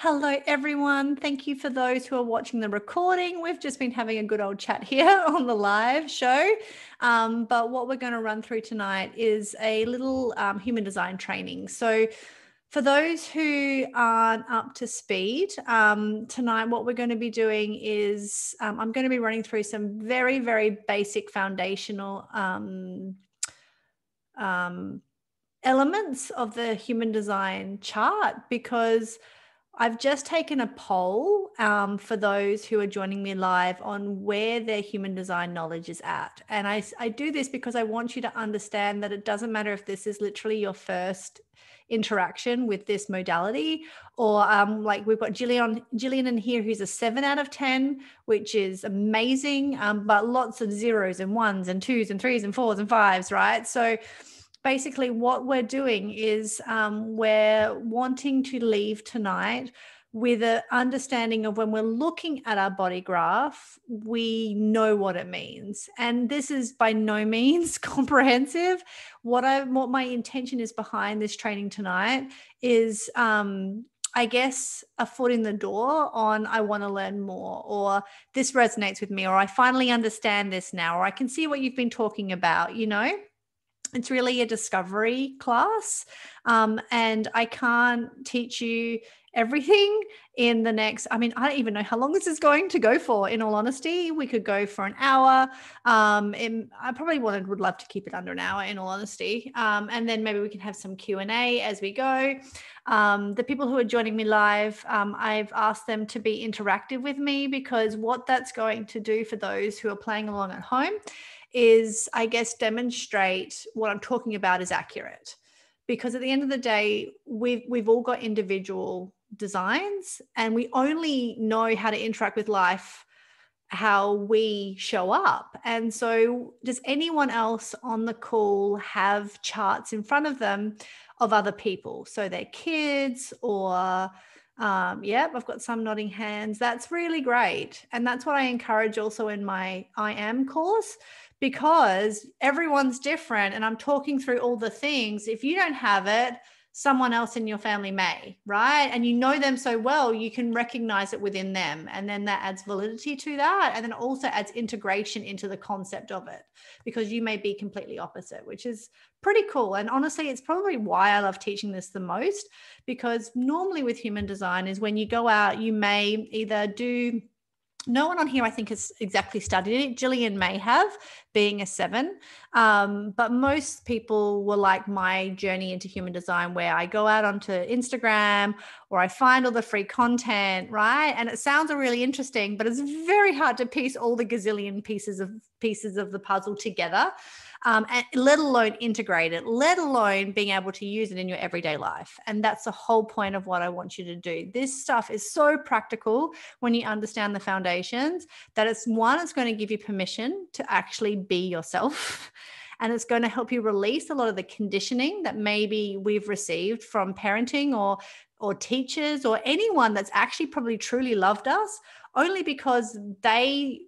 Hello, everyone. Thank you for those who are watching the recording. We've just been having a good old chat here on the live show. Um, but what we're going to run through tonight is a little um, human design training. So, for those who aren't up to speed, um, tonight what we're going to be doing is um, I'm going to be running through some very, very basic foundational um, um, elements of the human design chart because I've just taken a poll um, for those who are joining me live on where their human design knowledge is at. And I, I do this because I want you to understand that it doesn't matter if this is literally your first interaction with this modality or um, like we've got Jillian Jillian in here who's a seven out of ten which is amazing um, but lots of zeros and ones and twos and threes and fours and fives right so basically what we're doing is um, we're wanting to leave tonight with an understanding of when we're looking at our body graph, we know what it means. And this is by no means comprehensive. What I what my intention is behind this training tonight is um, I guess a foot in the door on I want to learn more, or this resonates with me, or I finally understand this now, or I can see what you've been talking about, you know? It's really a discovery class um, and i can't teach you everything in the next i mean i don't even know how long this is going to go for in all honesty. We could go for an hour um, i probably wanted would love to keep it under an hour in all honesty. Um, and then maybe we can have some q&a as we go. Um, the people who are joining me live um, i've asked them to be interactive with me because what that's going to do for those who are playing along at home is, I guess, demonstrate what I'm talking about is accurate. Because at the end of the day, we've we've all got individual designs, and we only know how to interact with life how we show up. And so, does anyone else on the call have charts in front of them of other people? So, their kids or um, yep, I've got some nodding hands. That's really great. And that's what I encourage also in my I am course because everyone's different and I'm talking through all the things. If you don't have it, someone else in your family may, right? And you know them so well, you can recognize it within them. And then that adds validity to that. And then also adds integration into the concept of it because you may be completely opposite, which is pretty cool. And honestly, it's probably why I love teaching this the most because normally with human design is when you go out, you may either do no one on here, I think, has exactly studied it. Jillian may have, being a seven. Um, but most people were like my journey into human design, where I go out onto Instagram or I find all the free content, right? And it sounds really interesting, but it's very hard to piece all the gazillion pieces of pieces of the puzzle together um, and let alone integrate it, let alone being able to use it in your everyday life. And that's the whole point of what I want you to do. This stuff is so practical when you understand the foundations that it's one, it's going to give you permission to actually be yourself. And it's going to help you release a lot of the conditioning that maybe we've received from parenting or or teachers or anyone that's actually probably truly loved us only because they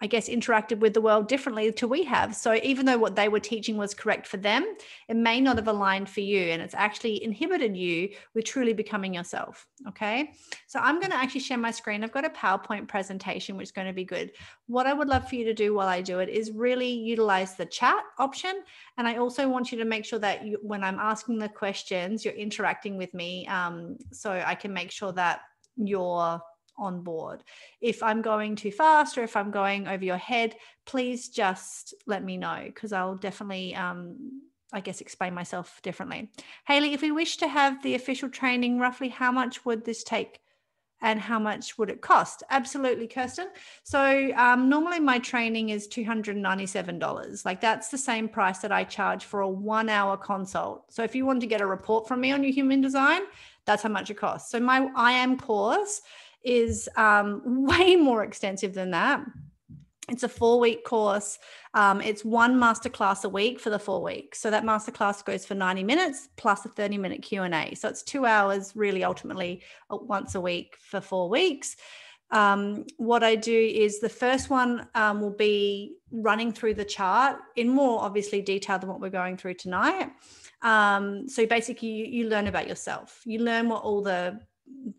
I guess, interacted with the world differently to we have. So even though what they were teaching was correct for them, it may not have aligned for you. And it's actually inhibited you with truly becoming yourself. Okay. So I'm going to actually share my screen. I've got a PowerPoint presentation, which is going to be good. What I would love for you to do while I do it is really utilize the chat option. And I also want you to make sure that you, when I'm asking the questions, you're interacting with me um, so I can make sure that you're on board. If I'm going too fast or if I'm going over your head, please just let me know because I'll definitely, um, I guess, explain myself differently. Hayley, if we wish to have the official training, roughly how much would this take? and how much would it cost? Absolutely, Kirsten. So um, normally my training is $297. Like that's the same price that I charge for a one hour consult. So if you want to get a report from me on your human design, that's how much it costs. So my I am course is um, way more extensive than that. It's a four week course. Um, it's one masterclass a week for the four weeks. So that masterclass goes for 90 minutes plus a 30 minute Q&A. So it's two hours really ultimately uh, once a week for four weeks. Um, what I do is the first one um, will be running through the chart in more obviously detail than what we're going through tonight. Um, so basically, you, you learn about yourself. You learn what all the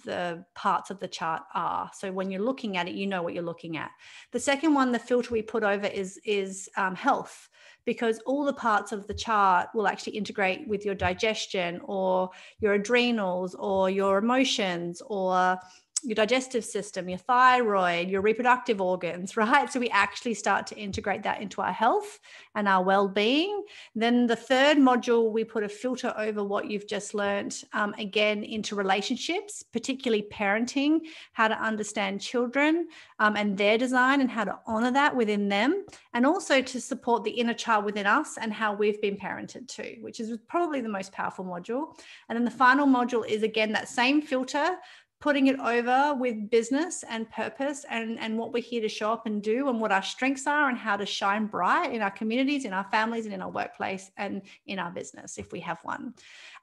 the parts of the chart are. So when you're looking at it, you know what you're looking at. The second one, the filter we put over is is um, health because all the parts of the chart will actually integrate with your digestion or your adrenals or your emotions or your digestive system, your thyroid, your reproductive organs, right? So we actually start to integrate that into our health and our well being. Then the third module, we put a filter over what you've just learned, um, again, into relationships, particularly parenting, how to understand children um, and their design and how to honor that within them, and also to support the inner child within us and how we've been parented too, which is probably the most powerful module. And then the final module is again that same filter putting it over with business and purpose and, and what we're here to show up and do and what our strengths are and how to shine bright in our communities, in our families, and in our workplace and in our business if we have one.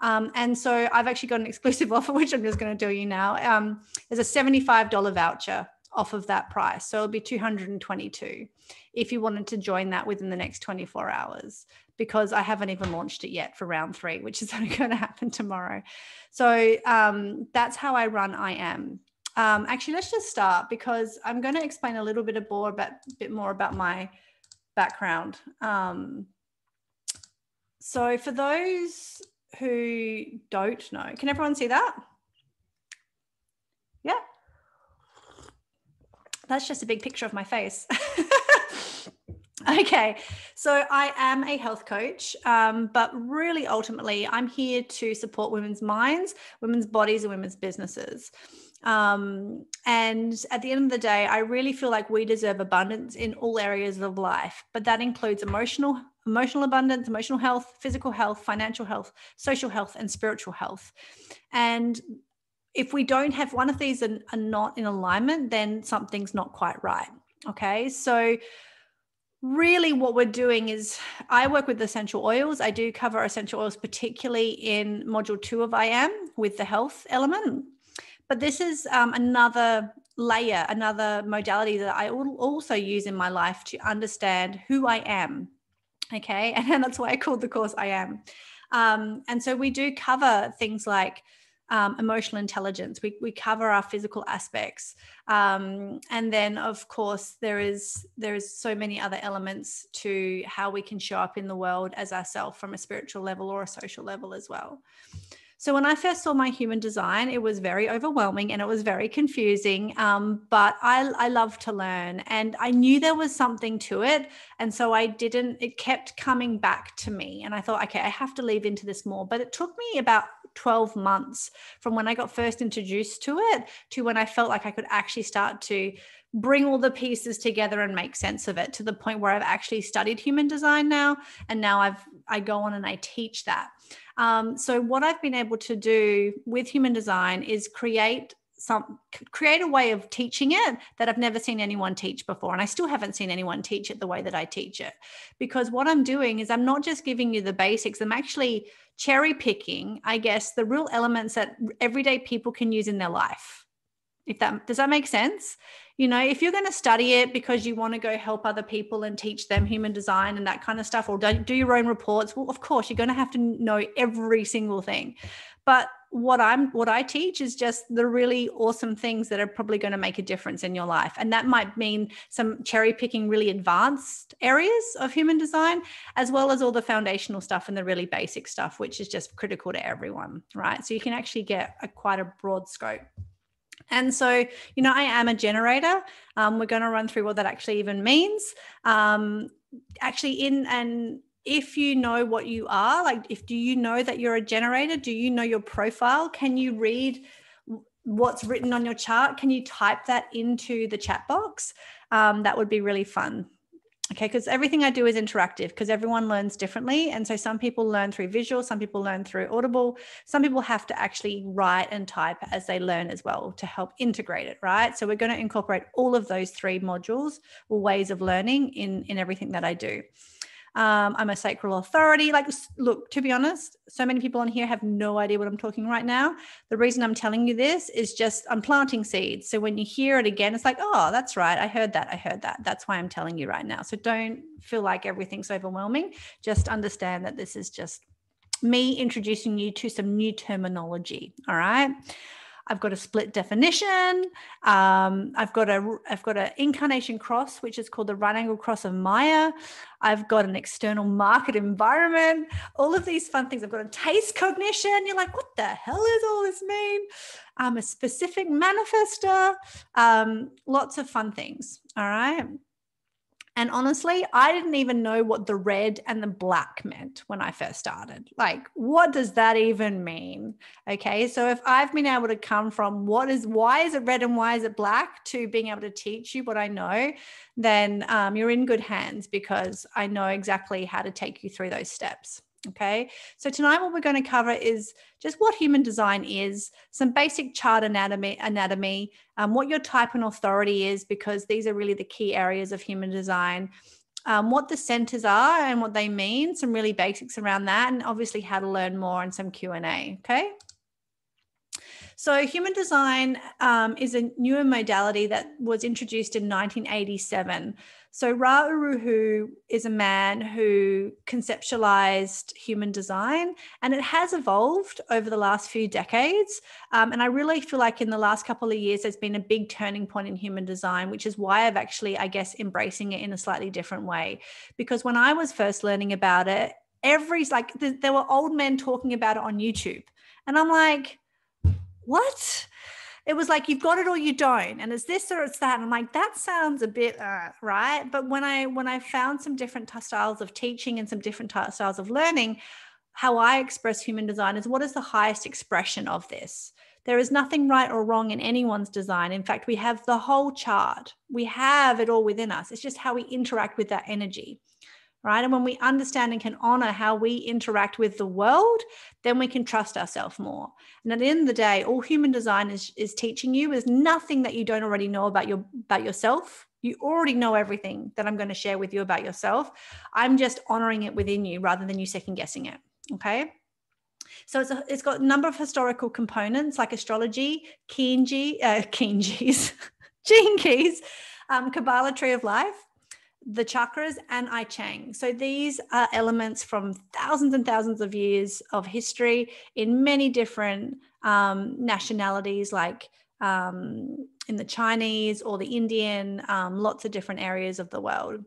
Um, and so I've actually got an exclusive offer, which I'm just going to tell you now. Um, there's a $75 voucher off of that price. So it'll be 222 if you wanted to join that within the next 24 hours because I haven't even launched it yet for round three, which is going to happen tomorrow. So um, that's how I run I am. Um, actually, let's just start because I'm going to explain a little bit more about bit more about my background. Um, so for those who don't know, can everyone see that? Yeah. That's just a big picture of my face. Okay, so I am a health coach, um, but really ultimately, I'm here to support women's minds, women's bodies, and women's businesses. Um, and at the end of the day, I really feel like we deserve abundance in all areas of life, but that includes emotional emotional abundance, emotional health, physical health, financial health, social health, and spiritual health. And if we don't have one of these and are not in alignment, then something's not quite right. Okay, so really what we're doing is I work with essential oils. I do cover essential oils, particularly in module two of I am with the health element. But this is um, another layer, another modality that I also use in my life to understand who I am. Okay. And that's why I called the course I am. Um, and so we do cover things like um, emotional intelligence. We, we cover our physical aspects, um, and then of course there is there is so many other elements to how we can show up in the world as ourselves from a spiritual level or a social level as well. So when I first saw my human design, it was very overwhelming and it was very confusing. Um, but I, I love to learn and I knew there was something to it. And so I didn't, it kept coming back to me. And I thought, okay, I have to leave into this more. But it took me about 12 months from when I got first introduced to it to when I felt like I could actually start to bring all the pieces together and make sense of it to the point where I've actually studied human design now and now I've I go on and I teach that. Um, so what I've been able to do with human design is create some create a way of teaching it that I've never seen anyone teach before and I still haven't seen anyone teach it the way that I teach it. Because what I'm doing is I'm not just giving you the basics I'm actually cherry picking I guess the real elements that everyday people can use in their life. If that does that make sense? You know if you're going to study it because you want to go help other people and teach them human design and that kind of stuff or don't do your own reports well of course you're going to have to know every single thing but what i'm what i teach is just the really awesome things that are probably going to make a difference in your life and that might mean some cherry picking really advanced areas of human design as well as all the foundational stuff and the really basic stuff which is just critical to everyone right so you can actually get a quite a broad scope and so, you know, I am a generator. Um, we're going to run through what that actually even means. Um, actually, in and if you know what you are, like if do you know that you're a generator? Do you know your profile? Can you read what's written on your chart? Can you type that into the chat box? Um, that would be really fun. Okay, because everything I do is interactive because everyone learns differently. And so some people learn through visual, some people learn through audible, some people have to actually write and type as they learn as well to help integrate it, right? So we're going to incorporate all of those three modules or ways of learning in, in everything that I do. Um, I'm a sacral authority. Like, look, to be honest, so many people on here have no idea what I'm talking right now. The reason I'm telling you this is just I'm planting seeds. So when you hear it again, it's like, oh, that's right. I heard that. I heard that. That's why I'm telling you right now. So don't feel like everything's overwhelming. Just understand that this is just me introducing you to some new terminology. All right. I've got a split definition. Um, I've got a I've got an incarnation cross, which is called the right angle cross of Maya. I've got an external market environment. All of these fun things. I've got a taste cognition. You're like, what the hell is all this mean? I'm a specific manifester. Um, lots of fun things. All right. And honestly, I didn't even know what the red and the black meant when I first started. Like, what does that even mean? Okay. So if I've been able to come from what is, why is it red and why is it black to being able to teach you what I know, then um, you're in good hands because I know exactly how to take you through those steps. Okay, so tonight what we're going to cover is just what human design is, some basic chart anatomy, anatomy, um, what your type and authority is, because these are really the key areas of human design. Um, what the centers are and what they mean, some really basics around that, and obviously how to learn more and some Q and A. Okay. So, human design um, is a newer modality that was introduced in 1987. So, Ra Uru Hu is a man who conceptualized human design, and it has evolved over the last few decades. Um, and I really feel like in the last couple of years, there's been a big turning point in human design, which is why I've actually, I guess, embracing it in a slightly different way. Because when I was first learning about it, every like there were old men talking about it on YouTube, and I'm like, what? It was like you've got it or you don't, and it's this or it's that. And I'm like, that sounds a bit uh, right. But when I when I found some different styles of teaching and some different styles of learning, how I express human design is what is the highest expression of this. There is nothing right or wrong in anyone's design. In fact, we have the whole chart. We have it all within us. It's just how we interact with that energy right? And when we understand and can honor how we interact with the world, then we can trust ourselves more. And at the end of the day, all human design is, is teaching you is nothing that you don't already know about your about yourself. You already know everything that I'm going to share with you about yourself. I'm just honoring it within you rather than you second guessing it. Okay. So it's, a, it's got a number of historical components like astrology, Kinji, uh, Kinjis, gene keys, um, Kabbalah tree of life, the chakras and I Ching. So these are elements from thousands and thousands of years of history in many different um, nationalities, like um, in the Chinese or the Indian, um, lots of different areas of the world.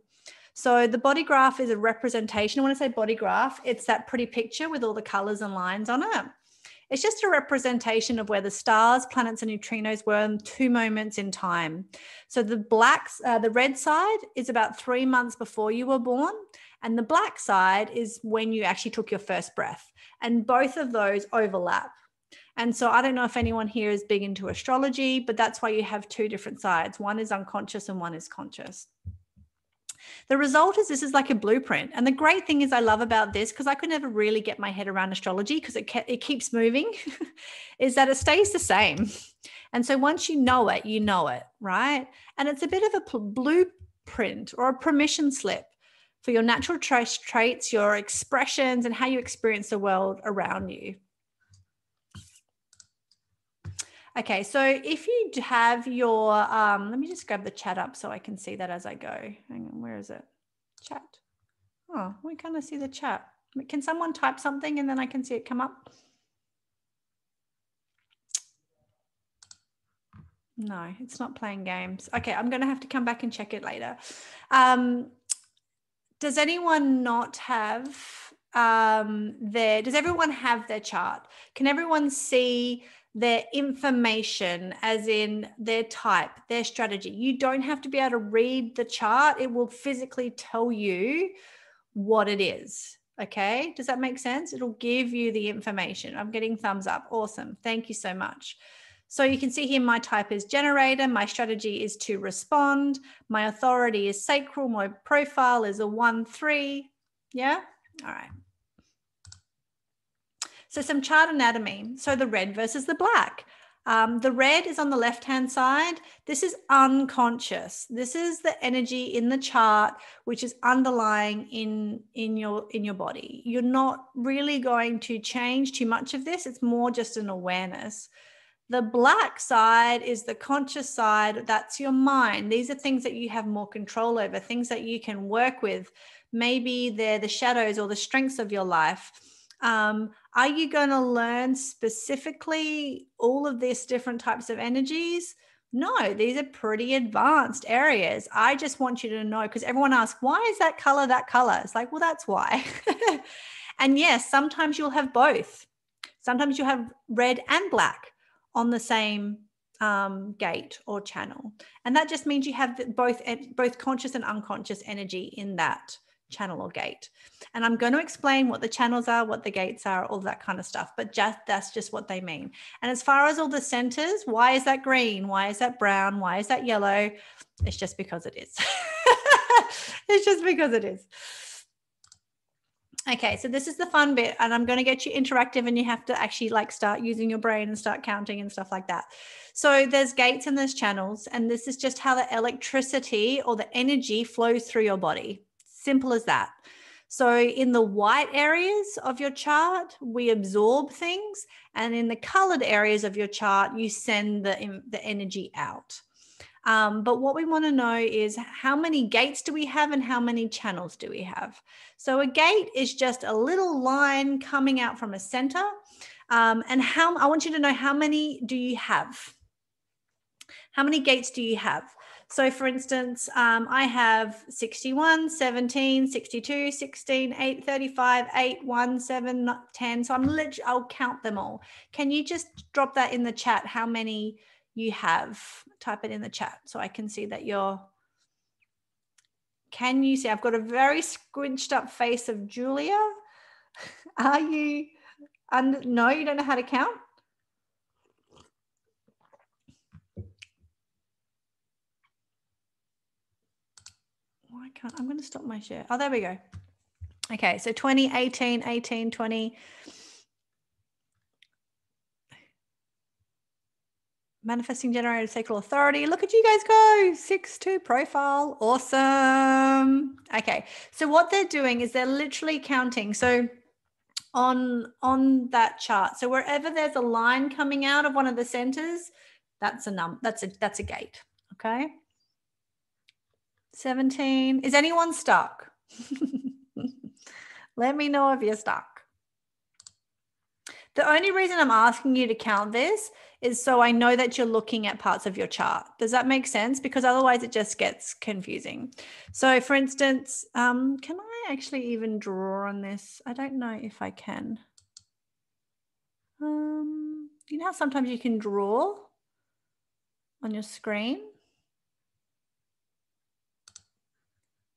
So the body graph is a representation. When I say body graph, it's that pretty picture with all the colors and lines on it. It's just a representation of where the stars, planets, and neutrinos were in two moments in time. So the black, uh, the red side is about three months before you were born, and the black side is when you actually took your first breath. And both of those overlap. And so I don't know if anyone here is big into astrology, but that's why you have two different sides. One is unconscious and one is conscious. The result is this is like a blueprint. And the great thing is I love about this because I could never really get my head around astrology because it, ke- it keeps moving is that it stays the same. And so once you know it, you know it, right? And it's a bit of a pl- blueprint or a permission slip for your natural tra- traits, your expressions, and how you experience the world around you. Okay, so if you have your, um, let me just grab the chat up so I can see that as I go. Hang on, where is it? Chat. Oh, we kind of see the chat. Can someone type something and then I can see it come up? No, it's not playing games. Okay, I'm going to have to come back and check it later. Um, does anyone not have um, their, does everyone have their chart? Can everyone see their information, as in their type, their strategy. You don't have to be able to read the chart, it will physically tell you what it is. Okay, does that make sense? It'll give you the information. I'm getting thumbs up. Awesome. Thank you so much. So you can see here my type is generator, my strategy is to respond, my authority is sacral, my profile is a 1 3. Yeah? All right. So some chart anatomy. So the red versus the black. Um, the red is on the left hand side. This is unconscious. This is the energy in the chart which is underlying in in your in your body. You're not really going to change too much of this. It's more just an awareness. The black side is the conscious side. That's your mind. These are things that you have more control over, things that you can work with. Maybe they're the shadows or the strengths of your life um, Are you going to learn specifically all of these different types of energies? No, these are pretty advanced areas. I just want you to know because everyone asks, why is that color that color? It's like, well, that's why. and yes, sometimes you'll have both. Sometimes you'll have red and black on the same um, gate or channel. And that just means you have both, both conscious and unconscious energy in that channel or gate. And I'm going to explain what the channels are, what the gates are, all that kind of stuff. But just that's just what they mean. And as far as all the centers, why is that green? Why is that brown? Why is that yellow? It's just because it is. it's just because it is. Okay, so this is the fun bit, and I'm going to get you interactive, and you have to actually like start using your brain and start counting and stuff like that. So there's gates and there's channels, and this is just how the electricity or the energy flows through your body. Simple as that. So, in the white areas of your chart, we absorb things, and in the colored areas of your chart, you send the, the energy out. Um, but what we want to know is how many gates do we have and how many channels do we have? So, a gate is just a little line coming out from a center. Um, and how I want you to know how many do you have? How many gates do you have? So for instance, um, I have 61, 17, 62, 16, 8, 35, 8, 1, 7, 10. So I'm literally, I'll count them all. Can you just drop that in the chat, how many you have? Type it in the chat so I can see that you're, can you see, I've got a very squinched up face of Julia. Are you, and no, you don't know how to count? Why can't I'm going to stop my share? Oh, there we go. Okay, so 20, 18, 18, 20. Manifesting generated sacral authority. Look at you guys go. Six two profile. Awesome. Okay. So what they're doing is they're literally counting. So on on that chart. So wherever there's a line coming out of one of the centers, that's a num that's a that's a gate. Okay. 17. Is anyone stuck? Let me know if you're stuck. The only reason I'm asking you to count this is so I know that you're looking at parts of your chart. Does that make sense? Because otherwise it just gets confusing. So for instance, um, can I actually even draw on this? I don't know if I can. Um, you know how sometimes you can draw on your screen?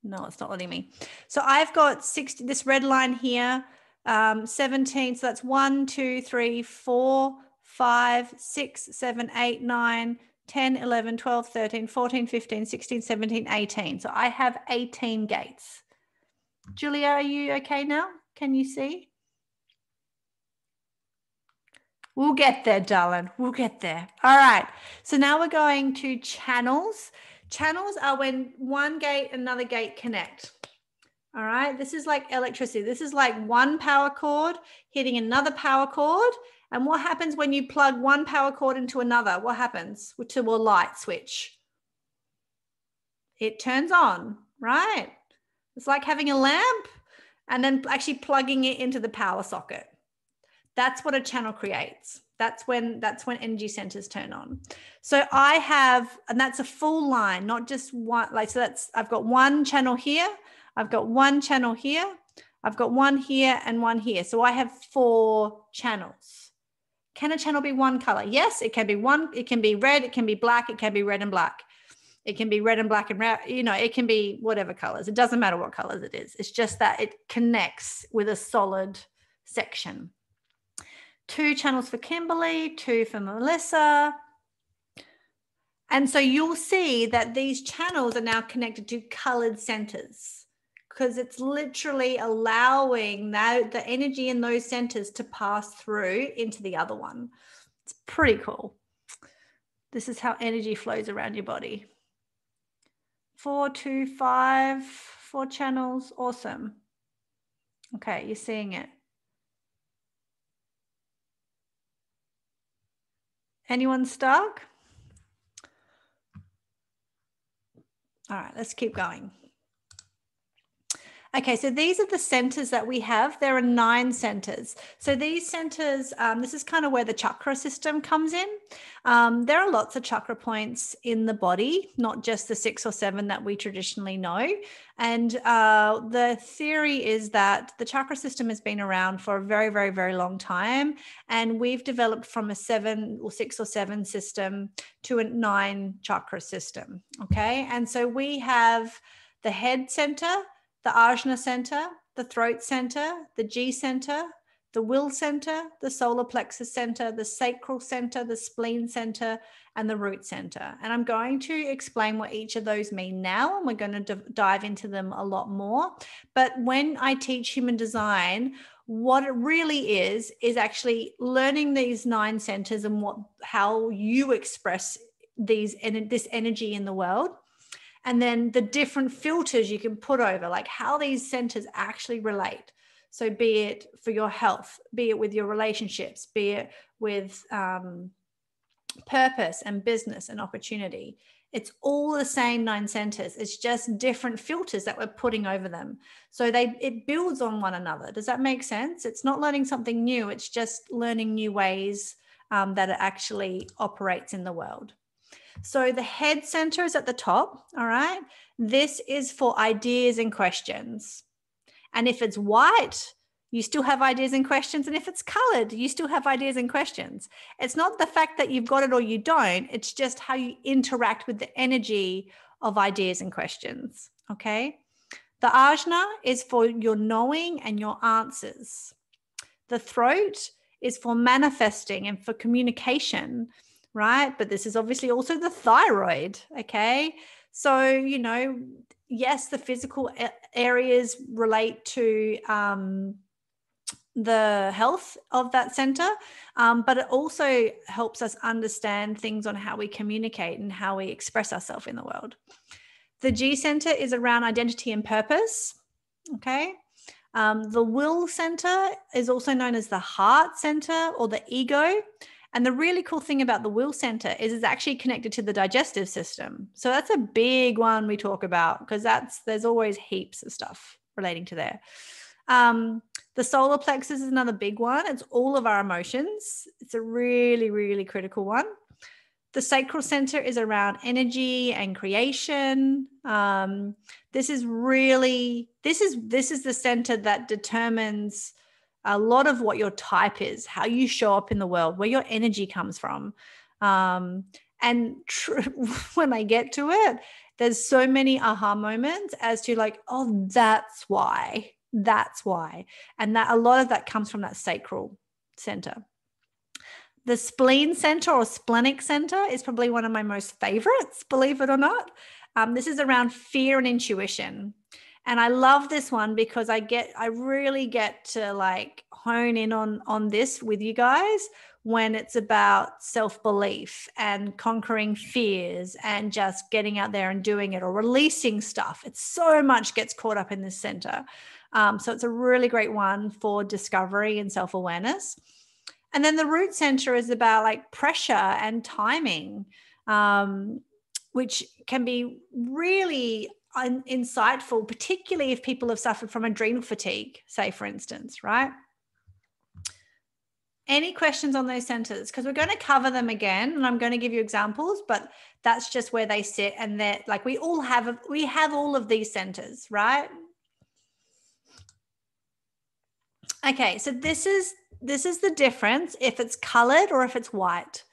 No, it's not letting me. So I've got 60, this red line here, um, 17. So that's 1, 2, 3, 4, 5, 6, 7, 8, 9, 10, 11, 12, 13, 14, 15, 16, 17, 18. So I have 18 gates. Julia, are you okay now? Can you see? We'll get there, darling. We'll get there. All right. So now we're going to channels. Channels are when one gate and another gate connect. All right. This is like electricity. This is like one power cord hitting another power cord. And what happens when you plug one power cord into another? What happens to a light switch? It turns on, right? It's like having a lamp and then actually plugging it into the power socket. That's what a channel creates that's when that's when energy centers turn on. So i have and that's a full line not just one like so that's i've got one channel here i've got one channel here i've got one here and one here. So i have four channels. Can a channel be one color? Yes it can be one it can be red it can be black it can be red and black. It can be red and black and red you know it can be whatever colors. It doesn't matter what colors it is. It's just that it connects with a solid section two channels for Kimberly, two for Melissa. And so you'll see that these channels are now connected to colored centers because it's literally allowing that the energy in those centers to pass through into the other one. It's pretty cool. This is how energy flows around your body. Four, two, five, four channels. Awesome. Okay, you're seeing it. Anyone stuck? All right, let's keep going. Okay, so these are the centers that we have. There are nine centers. So these centers, um, this is kind of where the chakra system comes in. Um, there are lots of chakra points in the body, not just the six or seven that we traditionally know. And uh, the theory is that the chakra system has been around for a very, very, very long time. And we've developed from a seven or six or seven system to a nine chakra system. Okay. And so we have the head center the ajna center, the throat center, the G center, the will center, the solar plexus center, the sacral center, the spleen center, and the root center. And I'm going to explain what each of those mean now, and we're going to dive into them a lot more. But when I teach human design, what it really is is actually learning these nine centers and what how you express these and this energy in the world and then the different filters you can put over like how these centers actually relate. So be it for your health be it with your relationships be it with um, purpose and business and opportunity. It's all the same nine centers. It's just different filters that we're putting over them. So they it builds on one another. Does that make sense? It's not learning something new. It's just learning new ways um, that it actually operates in the world so the head center is at the top. All right. This is for ideas and questions. And if it's white, you still have ideas and questions. And if it's colored, you still have ideas and questions. It's not the fact that you've got it or you don't, it's just how you interact with the energy of ideas and questions. Okay. The ajna is for your knowing and your answers. The throat is for manifesting and for communication right? But this is obviously also the thyroid, okay? So, you know, yes, the physical areas relate to um, the health of that center, um, but it also helps us understand things on how we communicate and how we express ourselves in the world. The G center is around identity and purpose, okay? Um, the will center is also known as the heart center or the ego. And the really cool thing about the will center is it's actually connected to the digestive system. So that's a big one we talk about because that's there's always heaps of stuff relating to there. Um, the solar plexus is another big one. It's all of our emotions. It's a really, really critical one. The sacral center is around energy and creation. Um, this is really this is this is the center that determines a lot of what your type is, how you show up in the world, where your energy comes from. Um, and tr- when I get to it, there's so many aha moments as to like, oh, that's why, that's why. And that a lot of that comes from that sacral center. The spleen center or splenic center is probably one of my most favorites, believe it or not. Um, this is around fear and intuition. And I love this one because I get I really get to like hone in on on this with you guys when it's about self-belief and conquering fears and just getting out there and doing it or releasing stuff. It's so much gets caught up in this center. Um, so it's a really great one for discovery and self-awareness. And then the root center is about like pressure and timing, um, which can be really un- insightful, particularly if people have suffered from adrenal fatigue, say, for instance, right? Any questions on those centers? Because we're going to cover them again and I'm going to give you examples, but that's just where they sit. And they're like, we all have, we have all of these centers, right? Okay, so this is this is the difference if it's colored or if it's white.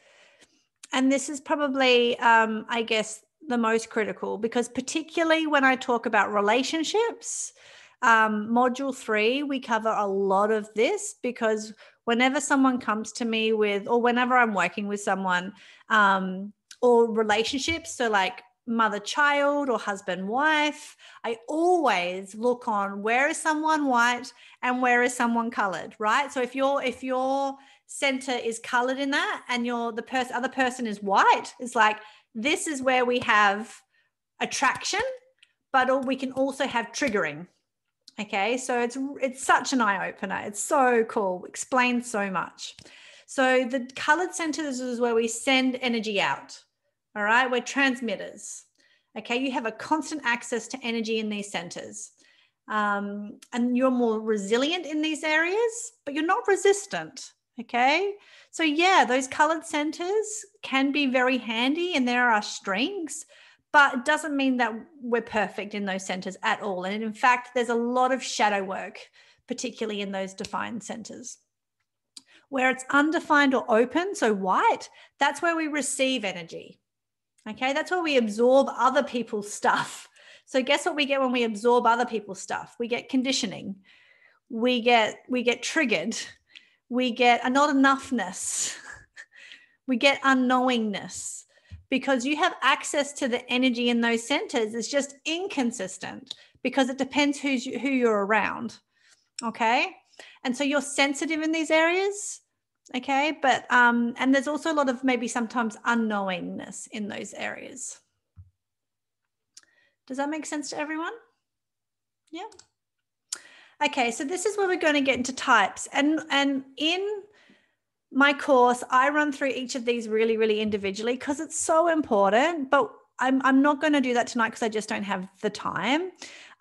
And this is probably, um, I guess, the most critical because particularly when I talk about relationships, um, module three, we cover a lot of this because whenever someone comes to me with, or whenever I'm working with someone, um, or relationships, so like mother child or husband wife, I always look on where is someone white and where is someone colored, right? So if you're if your center is colored in that and your the person other person is white, it's like this is where we have attraction, but we can also have triggering. Okay, so it's it's such an eye opener. It's so cool. Explains so much. So the colored centers is where we send energy out. All right, we're transmitters. Okay, you have a constant access to energy in these centers. um, and you're more resilient in these areas, but you're not resistant. Okay. So, yeah, those colored centers can be very handy and there are strengths, but it doesn't mean that we're perfect in those centers at all. And in fact, there's a lot of shadow work, particularly in those defined centers. Where it's undefined or open, so white, that's where we receive energy. Okay, that's where we absorb other people's stuff. So guess what we get when we absorb other people's stuff? We get conditioning. We get we get triggered. We get a not enoughness. we get unknowingness because you have access to the energy in those centers. It's just inconsistent because it depends who's who you're around. Okay, and so you're sensitive in these areas okay but um and there's also a lot of maybe sometimes unknowingness in those areas does that make sense to everyone? Yeah. Okay, so this is where we're going to get into types. And, and in my course, I run through each of these really, really individually because it's so important. But I'm, I'm not going to do that tonight because I just don't have the time.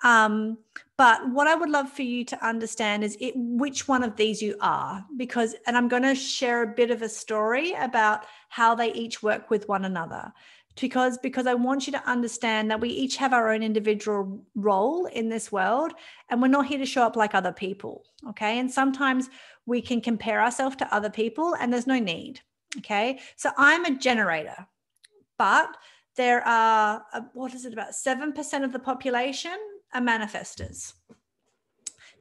Um, but what I would love for you to understand is it, which one of these you are, because, and I'm going to share a bit of a story about how they each work with one another because because I want you to understand that we each have our own individual role in this world and we're not here to show up like other people okay? And sometimes we can compare ourselves to other people and there's no need okay? So I'm a generator but there are uh, what is it about 7% of the population are manifestors.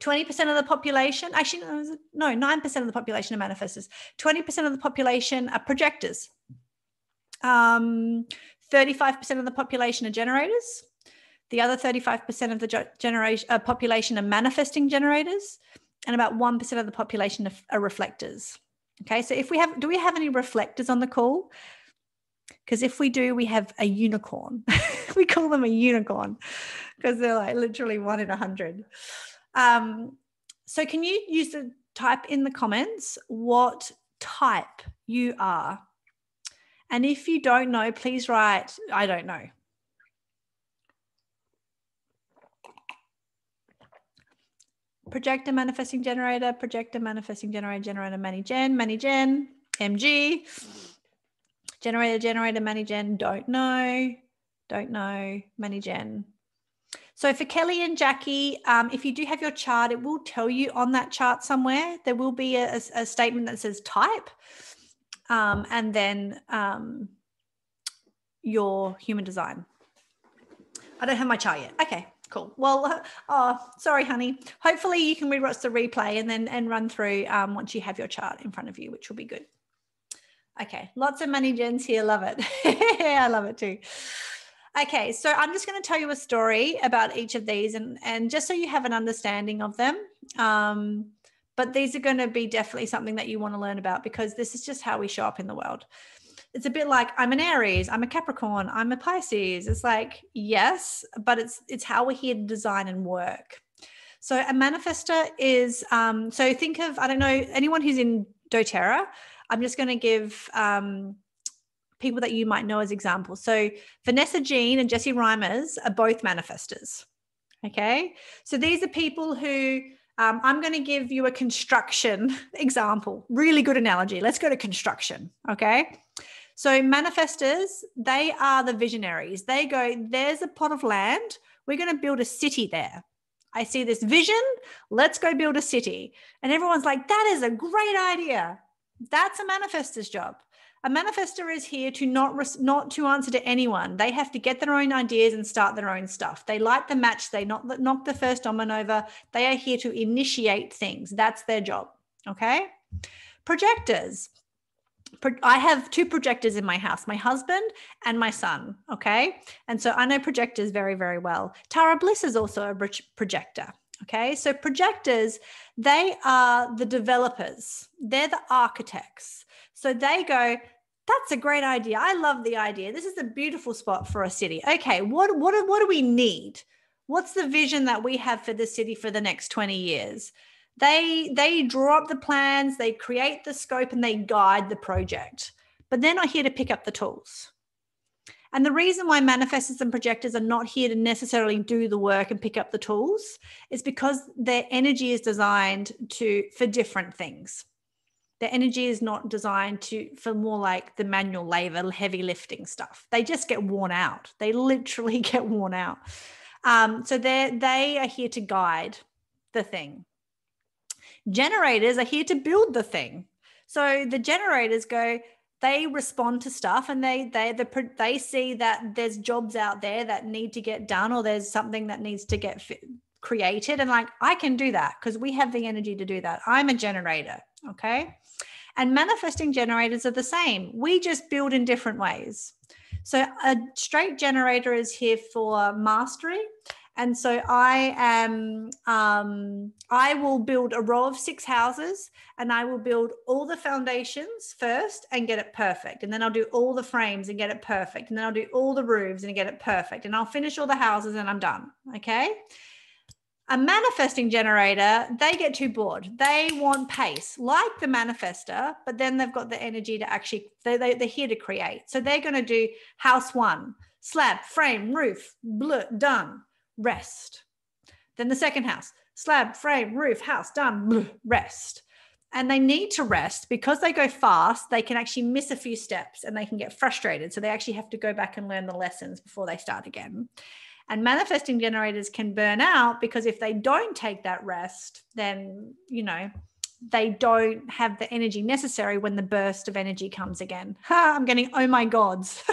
20% of the population actually no 9% of the population are manifestors. 20% of the population are projectors um, 35% of the population are generators. The other 35% of the generation uh, population are manifesting generators, and about 1% of the population are, reflectors. Okay, so if we have, do we have any reflectors on the call? Because if we do, we have a unicorn. we call them a unicorn because they're like literally one in a hundred. Um, so can you use the type in the comments what type you are? And if you don't know, please write, I don't know. Projector manifesting generator, projector manifesting generator, generator, many gen, many gen, MG, generator, generator, many gen, don't know, don't know, many gen. So for Kelly and Jackie, um, if you do have your chart, it will tell you on that chart somewhere. There will be a, a statement that says type um, and then um, your human design. I don't have my chart yet. Okay, cool. Well, uh, oh, sorry, honey. Hopefully you can rewatch the replay and then and run through um, once you have your chart in front of you, which will be good. Okay, lots of money gens here. Love it. I love it too. Okay, so I'm just going to tell you a story about each of these, and and just so you have an understanding of them. Um, but these are going to be definitely something that you want to learn about because this is just how we show up in the world. It's a bit like i'm an aries i'm a capricorn i'm a pisces. It's like yes but it's it's how we're here to design and work. So a manifester is um, so think of i don't know anyone who's in doTERRA i'm just going to give um, people that you might know as examples. So vanessa jean and jesse reimers are both manifestors okay? So these are people who um, I'm going to give you a construction example. Really good analogy. Let's go to construction. Okay. So, manifestors, they are the visionaries. They go, there's a pot of land. We're going to build a city there. I see this vision. Let's go build a city. And everyone's like, that is a great idea. That's a manifestor's job a manifester is here to not res- not to answer to anyone. They have to get their own ideas and start their own stuff. They light the match. They not knock the first domino over. They are here to initiate things. That's their job. Okay. Projectors. Pro- I have two projectors in my house, my husband and my son. Okay. And so I know projectors very, very well. Tara Bliss is also a projector. Okay. So projectors, they are the developers, they're the architects so they go, that's a great idea. I love the idea. This is a beautiful spot for a city. Okay, what what what do we need? What's the vision that we have for the city for the next 20 years? They they draw up the plans, they create the scope and they guide the project. But they're not here to pick up the tools. And the reason why manifestors and projectors are not here to necessarily do the work and pick up the tools is because their energy is designed to for different things. Their energy is not designed to for more like the manual labor, heavy lifting stuff. They just get worn out. They literally get worn out. Um, so they they are here to guide the thing. Generators are here to build the thing. So the generators go, they respond to stuff and they they the, they see that there's jobs out there that need to get done or there's something that needs to get created and like I can do that because we have the energy to do that. I'm a generator, okay? And manifesting generators are the same. We just build in different ways. So a straight generator is here for mastery and so I am, um, I will build a row of six houses and I will build all the foundations first and get it perfect. And then I'll do all the frames and get it perfect. And then I'll do all the roofs and get it perfect. And I'll finish all the houses and I'm done. Okay. A manifesting generator, they get too bored. They want pace, like the manifester, but then they've got the energy to actually, they, they, they're here to create. So they're going to do house one, slab, frame, roof, blue, done rest. Then the second house, slab, frame, roof, house, done, rest. And they need to rest because they go fast, they can actually miss a few steps and they can get frustrated. So they actually have to go back and learn the lessons before they start again. And manifesting generators can burn out because if they don't take that rest, then, you know, they don't have the energy necessary when the burst of energy comes again. Ha, I'm getting, oh my gods.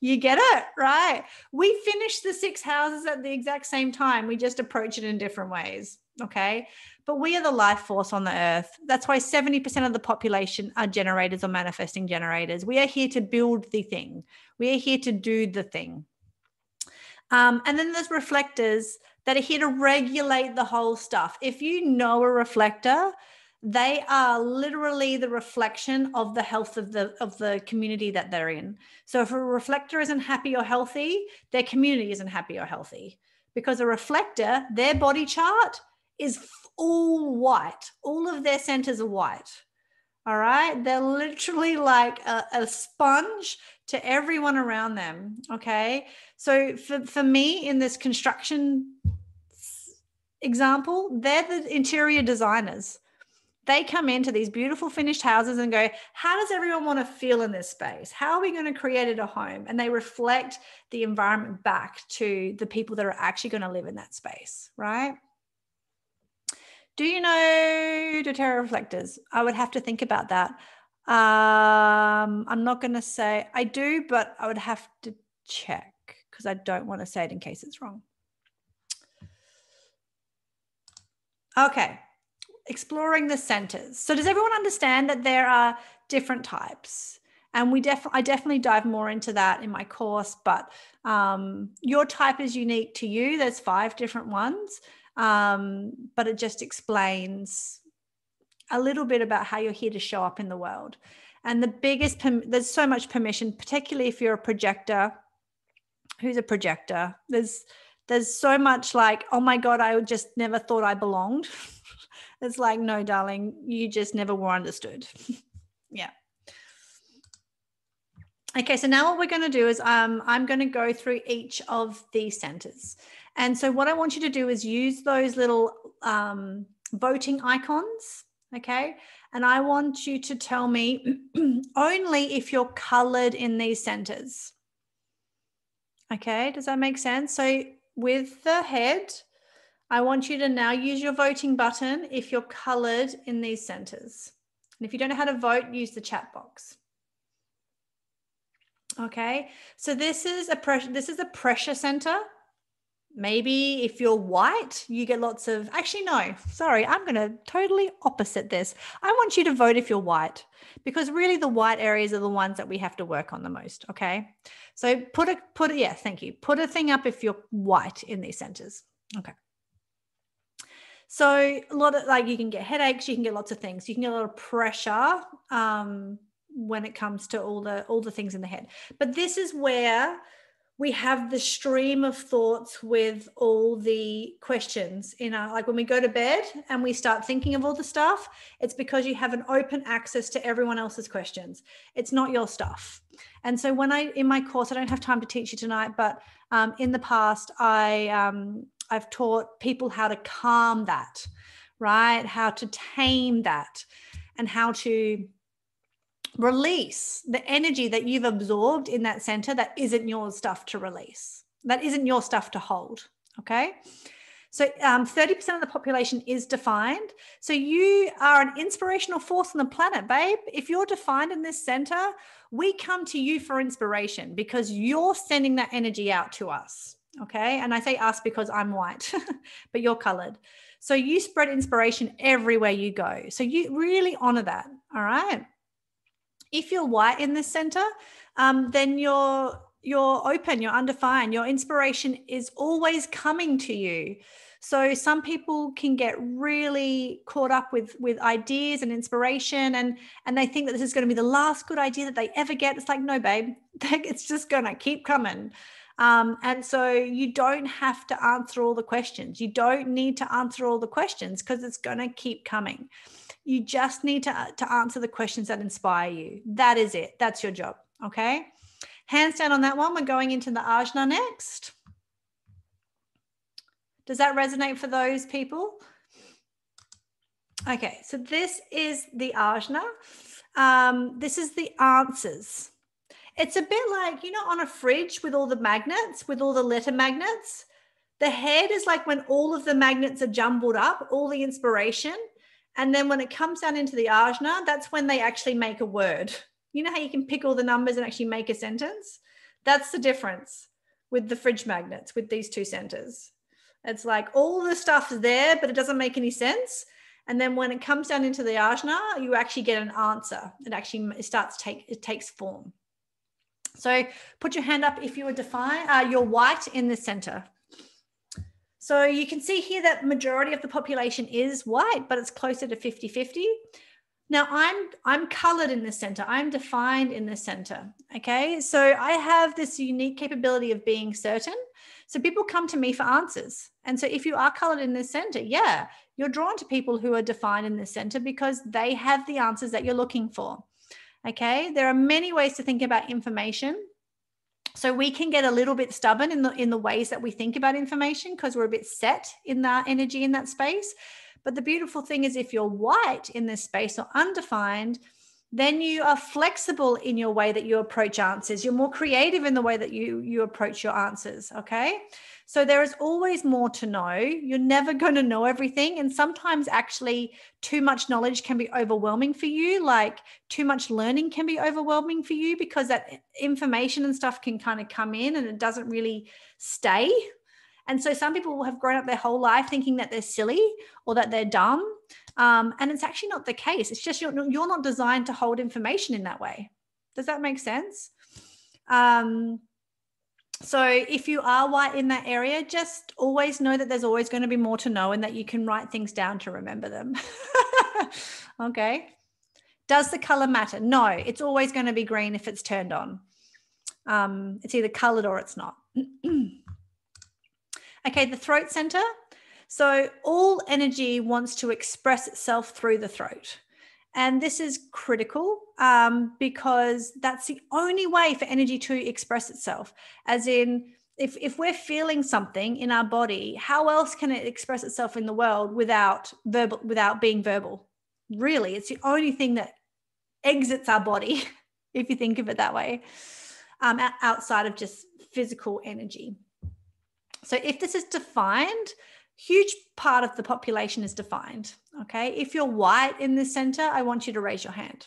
You get it, right? We finish the six houses at the exact same time. We just approach it in different ways. Okay. But we are the life force on the earth. That's why 70% of the population are generators or manifesting generators. We are here to build the thing, we are here to do the thing. Um, and then there's reflectors that are here to regulate the whole stuff. If you know a reflector, they are literally the reflection of the health of the of the community that they're in. So if a reflector isn't happy or healthy their community isn't happy or healthy. Because a reflector their body chart is all white. All of their centers are white. All right? They're literally like a, a sponge to everyone around them okay so for, for me in this construction example they're the interior designers they come into these beautiful finished houses and go, How does everyone want to feel in this space? How are we going to create it a home? And they reflect the environment back to the people that are actually going to live in that space, right? Do you know doTERRA reflectors? I would have to think about that. Um, I'm not going to say I do, but I would have to check because I don't want to say it in case it's wrong. Okay exploring the centers. So does everyone understand that there are different types? And we def- I definitely dive more into that in my course, but um, your type is unique to you. There's five different ones, um, but it just explains a little bit about how you're here to show up in the world. And the biggest, there's so much permission, particularly if you're a projector. Who's a projector? There's there's so much like, oh my God, I just never thought I belonged. It's like, no, darling, you just never were understood. yeah. Okay, so now what we're going to do is um, I'm going to go through each of these centers. And so what I want you to do is use those little um, voting icons, okay? And I want you to tell me only if you're colored in these centers. Okay, does that make sense? So with the head, I want you to now use your voting button if you're colored in these centers. And if you don't know how to vote, use the chat box. Okay, so this is a pressure, this is a pressure center. Maybe if you're white, you get lots of, actually, no, sorry, I'm going to totally opposite this. I want you to vote if you're white because really the white areas are the ones that we have to work on the most. Okay. So put a, put a, yeah, thank you. Put a thing up if you're white in these centers. Okay. So a lot of like you can get headaches, you can get lots of things. You can get a lot of pressure um, when it comes to all the all the things in the head. But this is where we have the stream of thoughts with all the questions in our like when we go to bed and we start thinking of all the stuff it's because you have an open access to everyone else's questions it's not your stuff And so when I in my course, I don't have time to teach you tonight, but um, in the past, I um, I've taught people how to calm that, right? How to tame that, and how to release the energy that you've absorbed in that center that isn't your stuff to release, that isn't your stuff to hold. Okay. So um, 30% of the population is defined. So you are an inspirational force on the planet, babe. If you're defined in this center, we come to you for inspiration because you're sending that energy out to us. Okay. And I say us because I'm white, but you're colored. So you spread inspiration everywhere you go. So you really honor that. All right. If you're white in this center, um, then you're you're open, you're undefined, your inspiration is always coming to you. So some people can get really caught up with with ideas and inspiration and and they think that this is going to be the last good idea that they ever get. It's like, no, babe, it's just gonna keep coming. Um, and so you don't have to answer all the questions. You don't need to answer all the questions because it's going to keep coming. You just need to, to answer the questions that inspire you. That is it. That's your job. Okay. Hands down on that one. We're going into the ajna next. Does that resonate for those people? Okay, so this is the ajna. Um, this is the answers. It's a bit like, you know, on a fridge with all the magnets, with all the letter magnets. The head is like when all of the magnets are jumbled up, all the inspiration. And then when it comes down into the ajna, that's when they actually make a word. You know how you can pick all the numbers and actually make a sentence? That's the difference with the fridge magnets, with these two centers. It's like all the stuff's there, but it doesn't make any sense. And then when it comes down into the ajna, you actually get an answer. It actually starts take it takes form. So put your hand up if you are define Uh, you're white in the center. So you can see here that majority of the population is white, but it's closer to 50-50. Now I'm I'm colored in the center. I'm defined in the center. Okay. So I have this unique capability of being certain. So people come to me for answers. And so if you are colored in the center, yeah, you're drawn to people who are defined in the center because they have the answers that you're looking for. Okay. There are many ways to think about information. So we can get a little bit stubborn in the in the ways that we think about information because we're a bit set in that energy in that space. But the beautiful thing is, if you're white in this space or undefined, then you are flexible in your way that you approach answers. You're more creative in the way that you you approach your answers. Okay. So there is always more to know. You're never going to know everything. And sometimes actually too much knowledge can be overwhelming for you. Like too much learning can be overwhelming for you because that information and stuff can kind of come in and it doesn't really stay and so some people will have grown up their whole life thinking that they're silly or that they're dumb. Um, and it's actually not the case. It's just you're, you're not designed to hold information in that way. Does that make sense? Um, so if you are white in that area, just always know that there's always going to be more to know and that you can write things down to remember them. okay. Does the color matter? No, it's always going to be green if it's turned on. Um, it's either colored or it's not. Okay, the throat center. So all energy wants to express itself through the throat. And this is critical um, because that's the only way for energy to express itself. As in, if, if we're feeling something in our body, how else can it express itself in the world without verbal, without being verbal? Really, it's the only thing that exits our body, if you think of it that way, um, outside of just physical energy. So if this is defined, huge part of the population is defined. Okay. If you're white in this center, I want you to raise your hand.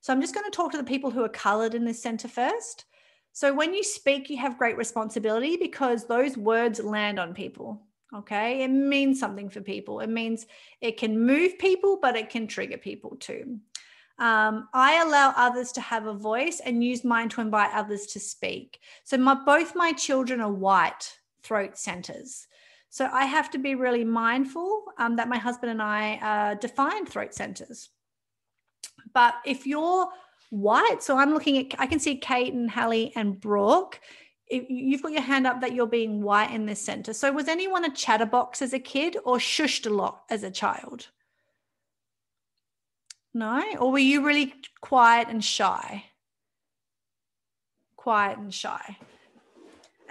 So I'm just going to talk to the people who are colored in this center first. So when you speak, you have great responsibility because those words land on people. Okay. It means something for people. It means it can move people, but it can trigger people too. Um, I allow others to have a voice and use mine to invite others to speak. So my, both my children are white throat centers. So I have to be really mindful um, that my husband and I uh, define throat centers. But if you're white, so I'm looking at, I can see Kate and Hallie and Brooke. If you've got your hand up that you're being white in this center. So was anyone a chatterbox as a kid or shushed a lot as a child? No? Or were you really quiet and shy? quiet and shy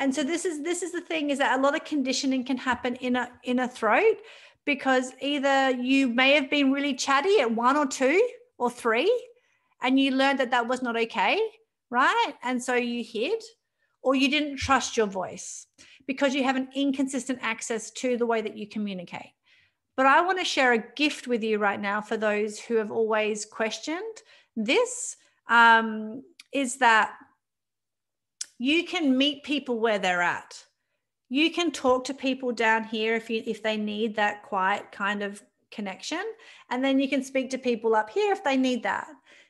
and so this is this is the thing is that a lot of conditioning can happen in a in a throat because either you may have been really chatty at one or two or three and you learned that that was not okay right? And so you hid or you didn't trust your voice because you have an inconsistent access to the way that you communicate. But i want to share a gift with you right now for those who have always questioned this um, is that you can meet people where they're at. You can talk to people down here if you if they need that quiet kind of connection and then you can speak to people up here if they need that.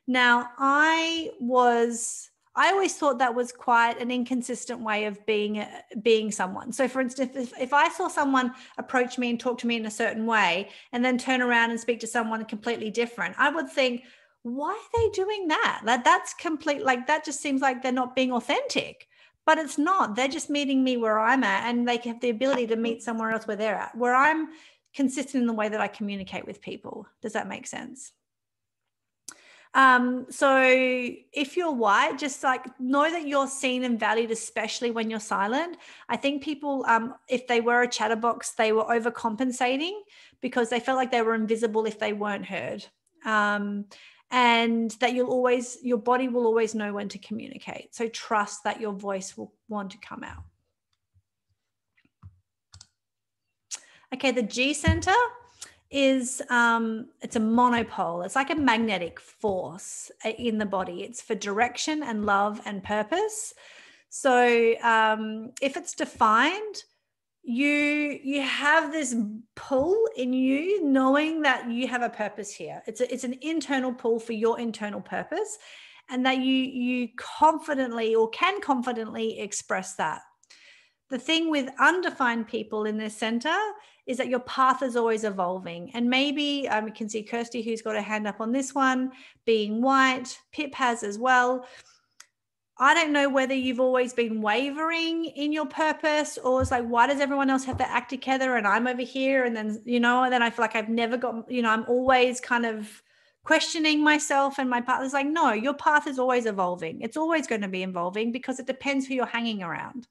Now, I was I always thought that was quite an inconsistent way of being being someone. So, for instance, if, if I saw someone approach me and talk to me in a certain way, and then turn around and speak to someone completely different, I would think, why are they doing that? That that's complete like that just seems like they're not being authentic. But it's not. They're just meeting me where I'm at and they have the ability to meet somewhere else where they're at, where I'm consistent in the way that I communicate with people. Does that make sense? Um, so if you're white, just like know that you're seen and valued, especially when you're silent. I think people, um, if they were a chatterbox, they were overcompensating because they felt like they were invisible if they weren't heard. Um, and that you'll always your body will always know when to communicate. So trust that your voice will want to come out. Okay the g center is um, it's a monopole. It's like a magnetic force uh, in the body. It's for direction and love and purpose. So um, if it's defined you you have this pull in you knowing that you have a purpose here. It's a, it's an internal pull for your internal purpose and that you you confidently or can confidently express that. The thing with undefined people in this center is that your path is always evolving and maybe um, you can see kirsty who's got a hand up on this one being white pip has as well I don't know whether you've always been wavering in your purpose or it's like, why does everyone else have to act together and I'm over here? And then, you know, and then I feel like I've never got, you know, I'm always kind of questioning myself and my path is like, no, your path is always evolving. It's always going to be evolving because it depends who you're hanging around.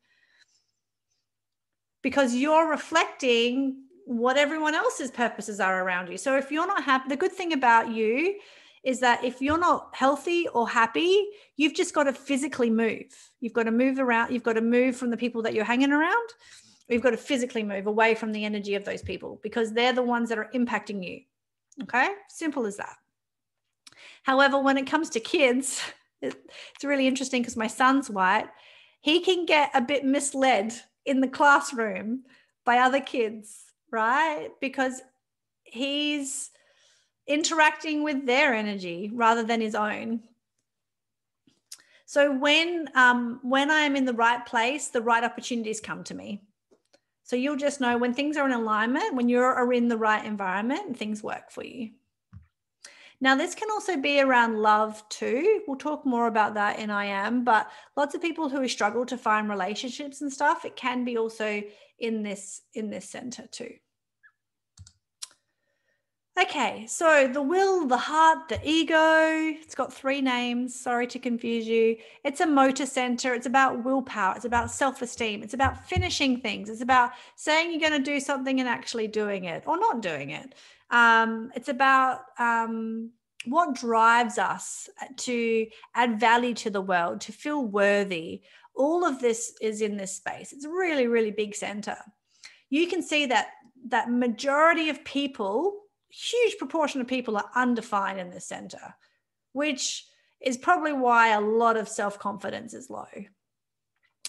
Because you're reflecting what everyone else's purposes are around you. So if you're not happy, the good thing about you is that if you're not healthy or happy, you've just got to physically move. You've got to move around. You've got to move from the people that you're hanging around. You've got to physically move away from the energy of those people because they're the ones that are impacting you. Okay, simple as that. However, when it comes to kids, it's really interesting because my son's white. He can get a bit misled in the classroom by other kids, right? Because he's interacting with their energy rather than his own. So when um, when I am in the right place, the right opportunities come to me. So you'll just know when things are in alignment, when you're in the right environment, things work for you. Now, this can also be around love too. We'll talk more about that in I am, but lots of people who struggle to find relationships and stuff, it can be also in this in this center too. Okay, so the will, the heart, the ego, it's got three names. Sorry to confuse you. It's a motor center. It's about willpower. It's about self esteem. It's about finishing things. It's about saying you're going to do something and actually doing it or not doing it. Um, it's about um, what drives us to add value to the world, to feel worthy. All of this is in this space. It's a really, really big center. You can see that that majority of people huge proportion of people are undefined in this center, which is probably why a lot of self confidence is low.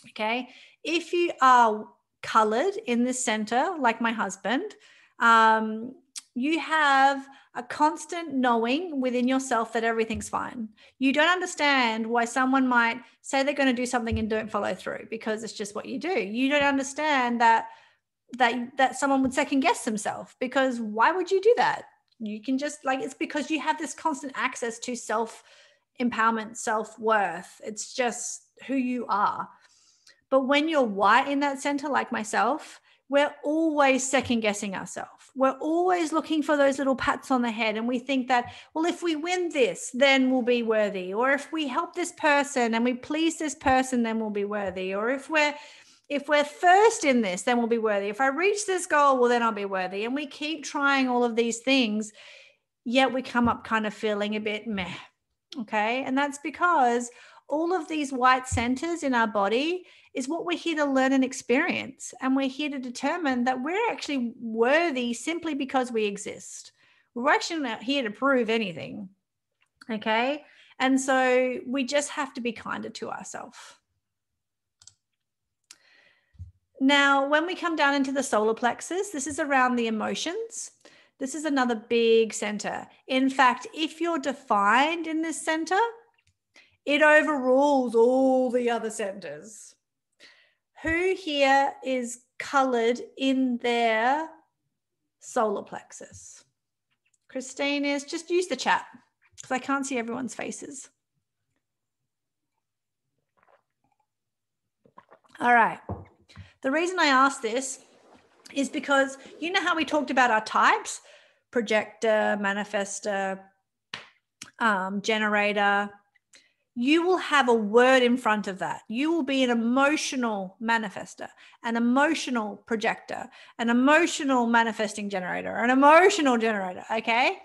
Okay. If you are colored in this center, like my husband, um, you have a constant knowing within yourself that everything's fine. You don't understand why someone might say they're going to do something and don't follow through because it's just what you do. You don't understand that that that someone would second guess themselves because why would you do that you can just like it's because you have this constant access to self empowerment self-worth it's just who you are but when you're white in that center like myself we're always second guessing ourselves We're always looking for those little pats on the head. And we think that, well, if we win this, then we'll be worthy. Or if we help this person and we please this person, then we'll be worthy. Or if we're if we're first in this, then we'll be worthy. If I reach this goal, well, then I'll be worthy. And we keep trying all of these things, yet we come up kind of feeling a bit meh. Okay. And that's because all of these white centers in our body is what we're here to learn and experience. And we're here to determine that we're actually worthy simply because we exist. We're actually not here to prove anything. Okay. And so we just have to be kinder to ourselves. Now, when we come down into the solar plexus, this is around the emotions. This is another big center. In fact, if you're defined in this center, it overrules all the other centers. Who here is colored in their solar plexus? Christine is, just use the chat because I can't see everyone's faces. All right. The reason I ask this is because you know how we talked about our types projector, manifester, um, generator. You will have a word in front of that. You will be an emotional manifester, an emotional projector, an emotional manifesting generator, an emotional generator. Okay.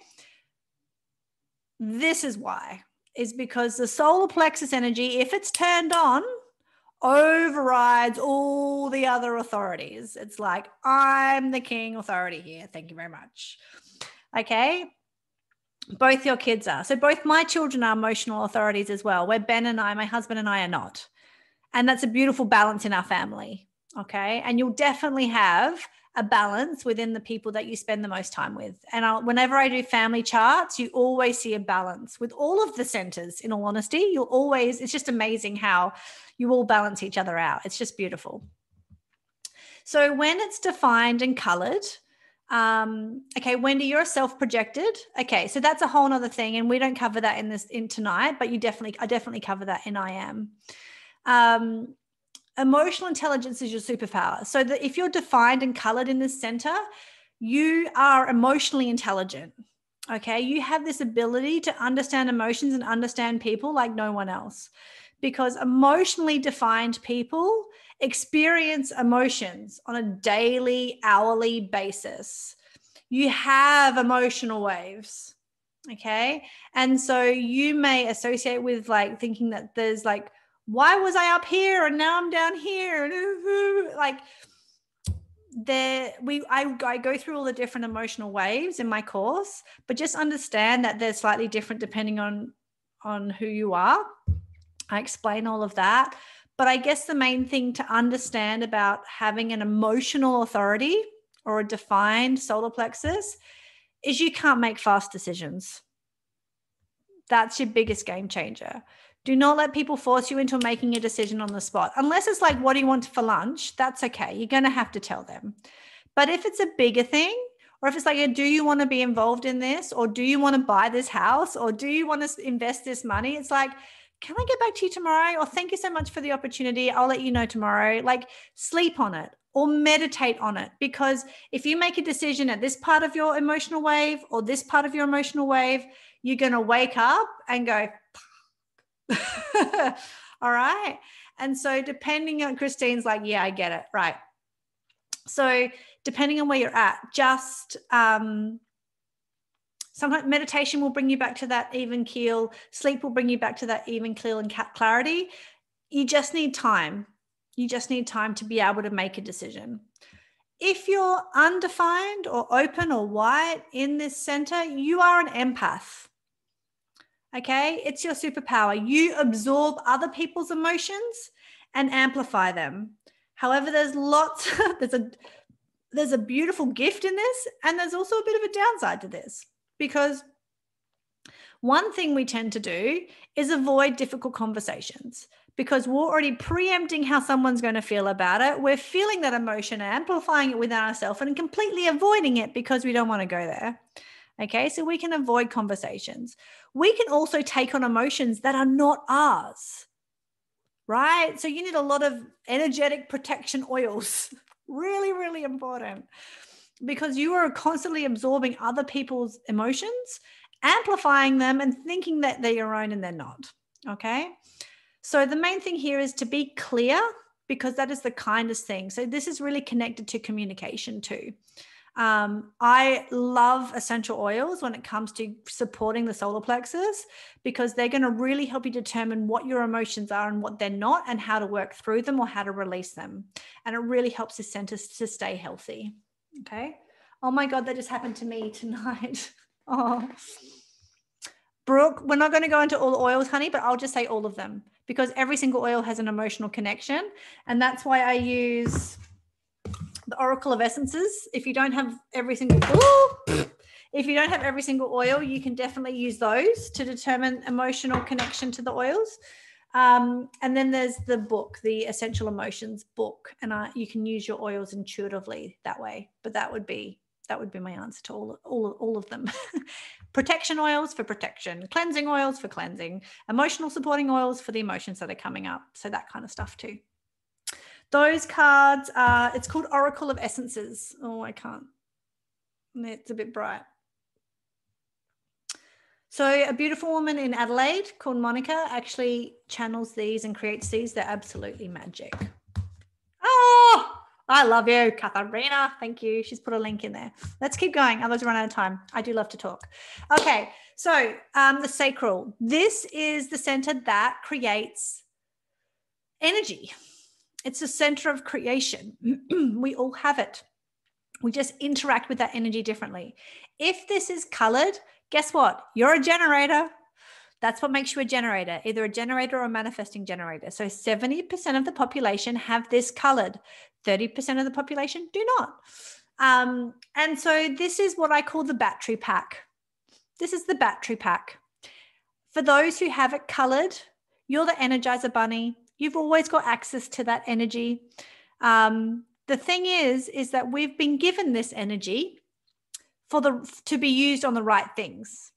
This is why, is because the solar plexus energy, if it's turned on, overrides all the other authorities. It's like, I'm the king authority here. Thank you very much. Okay. Both your kids are. So, both my children are emotional authorities as well, where Ben and I, my husband and I, are not. And that's a beautiful balance in our family. Okay. And you'll definitely have a balance within the people that you spend the most time with. And I'll, whenever I do family charts, you always see a balance with all of the centers, in all honesty. You'll always, it's just amazing how you all balance each other out. It's just beautiful. So when it's defined and colored, um, okay, Wendy, you're self-projected. Okay, so that's a whole nother thing, and we don't cover that in this in tonight, but you definitely, I definitely cover that in I am. Um, emotional intelligence is your superpower. So that if you're defined and colored in this center, you are emotionally intelligent. Okay, you have this ability to understand emotions and understand people like no one else because emotionally defined people experience emotions on a daily, hourly basis. You have emotional waves. Okay. And so you may associate with like thinking that there's like, why was I up here and now I'm down here? Uh, uh, like, there we I, I go through all the different emotional waves in my course but just understand that they're slightly different depending on on who you are I explain all of that. But I guess the main thing to understand about having an emotional authority or a defined solar plexus is you can't make fast decisions. That's your biggest game changer. Do not let people force you into making a decision on the spot. Unless it's like, what do you want for lunch? That's okay. You're going to have to tell them. But if it's a bigger thing, or if it's like, do you want to be involved in this? Or do you want to buy this house? Or do you want to invest this money? It's like, can I get back to you tomorrow? Or thank you so much for the opportunity. I'll let you know tomorrow. Like sleep on it or meditate on it. Because if you make a decision at this part of your emotional wave or this part of your emotional wave, you're going to wake up and go, all right. And so, depending on Christine's like, yeah, I get it. Right. So, depending on where you're at, just um, sometimes meditation will bring you back to that even keel sleep will bring you back to that even keel and clarity you just need time you just need time to be able to make a decision if you're undefined or open or white in this center you are an empath okay it's your superpower you absorb other people's emotions and amplify them however there's lots there's a there's a beautiful gift in this and there's also a bit of a downside to this because one thing we tend to do is avoid difficult conversations because we're already preempting how someone's going to feel about it. We're feeling that emotion, amplifying it within ourselves, and completely avoiding it because we don't want to go there. Okay, so we can avoid conversations. We can also take on emotions that are not ours, right? So you need a lot of energetic protection oils. really, really important. because you are constantly absorbing other people's emotions, amplifying them, and thinking that they're your own and they're not. Okay. So the main thing here is to be clear because that is the kindest thing. So this is really connected to communication too. Um, I love essential oils when it comes to supporting the solar plexus because they're going to really help you determine what your emotions are and what they're not, and how to work through them or how to release them. And it really helps the centers to stay healthy. Okay. Oh my God, that just happened to me tonight. oh. Brooke, we're not going to go into all the oils, honey, but I'll just say all of them because every single oil has an emotional connection. And that's why I use the Oracle of Essences. If you don't have every single if you don't have every single oil, you can definitely use those to determine emotional connection to the oils. Um, and then there's the book, the Essential Emotions book, and uh, you can use your oils intuitively that way. But that would be that would be my answer to all all all of them. protection oils for protection, cleansing oils for cleansing, emotional supporting oils for the emotions that are coming up. So that kind of stuff too. Those cards are, it's called Oracle of Essences. Oh, I can't. It's a bit bright. So, a beautiful woman in Adelaide called Monica actually channels these and creates these. They're absolutely magic. Oh, I love you, Katharina. Thank you. She's put a link in there. Let's keep going, otherwise, run out of time. I do love to talk. Okay, so um, the sacral. This is the center that creates energy. It's the center of creation. we all have it. We just interact with that energy differently. If this is colored, guess what? You're a generator. That's what makes you a generator, either a generator or a manifesting generator. So 70% of the population have this colored, 30% of the population do not. Um, and so this is what I call the battery pack. This is the battery pack. For those who have it colored, you're the energizer bunny you've always got access to that energy. Um, the thing is, is that we've been given this energy for the to be used on the right things.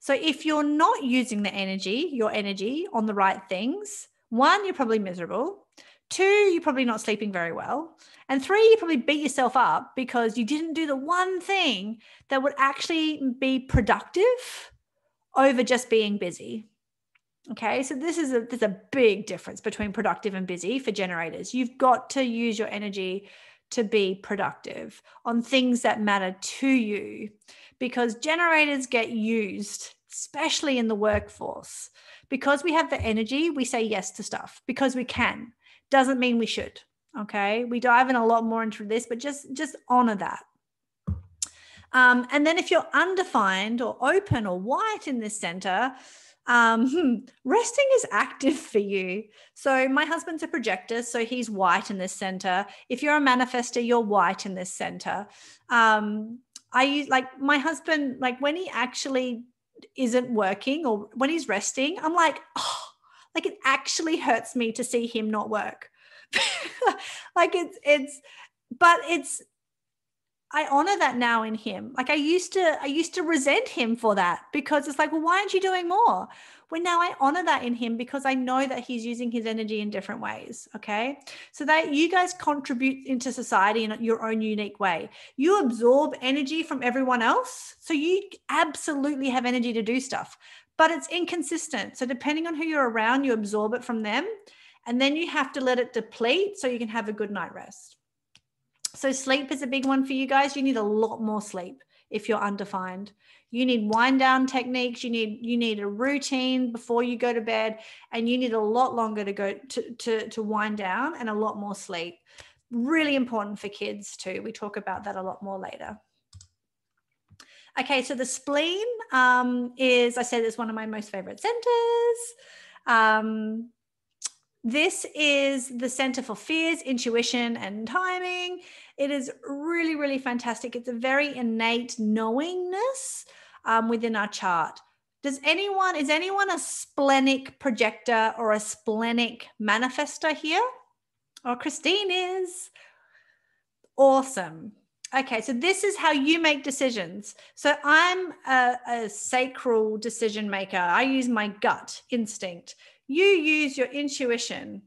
So if you're not using the energy, your energy on the right things, one, you're probably miserable. Two, you're probably not sleeping very well. And three, you probably beat yourself up because you didn't do the one thing that would actually be productive over just being busy. Okay, so this is a there's a big difference between productive and busy for generators. You've got to use your energy to be productive on things that matter to you because generators get used, especially in the workforce. Because we have the energy, we say yes to stuff because we can. Doesn't mean we should. Okay, we dive in a lot more into this, but just just honor that. Um, and then if you're undefined or open or white in this center, um, hmm, resting is active for you. So, my husband's a projector, so he's white in this center. If you're a manifester, you're white in this center. Um, I use like my husband, like when he actually isn't working or when he's resting, I'm like, oh, like it actually hurts me to see him not work. like it's, it's, but it's, I honor that now in him. Like I used to, I used to resent him for that because it's like, well, why aren't you doing more? Well, now I honor that in him because I know that he's using his energy in different ways. Okay. So that you guys contribute into society in your own unique way. You absorb energy from everyone else. So you absolutely have energy to do stuff, but it's inconsistent. So depending on who you're around, you absorb it from them. And then you have to let it deplete so you can have a good night rest. So sleep is a big one for you guys. You need a lot more sleep if you're undefined. You need wind down techniques. You need you need a routine before you go to bed, and you need a lot longer to go to to, to wind down and a lot more sleep. Really important for kids too. We talk about that a lot more later. Okay, so the spleen um, is, I said, is one of my most favorite centers. Um, this is the Center for Fears, Intuition, and Timing. It is really, really fantastic. It's a very innate knowingness um, within our chart. Does anyone, is anyone a splenic projector or a splenic manifester here? Oh, Christine is. Awesome. Okay, so this is how you make decisions. So I'm a, a, sacral decision maker. I use my gut instinct. You use your intuition.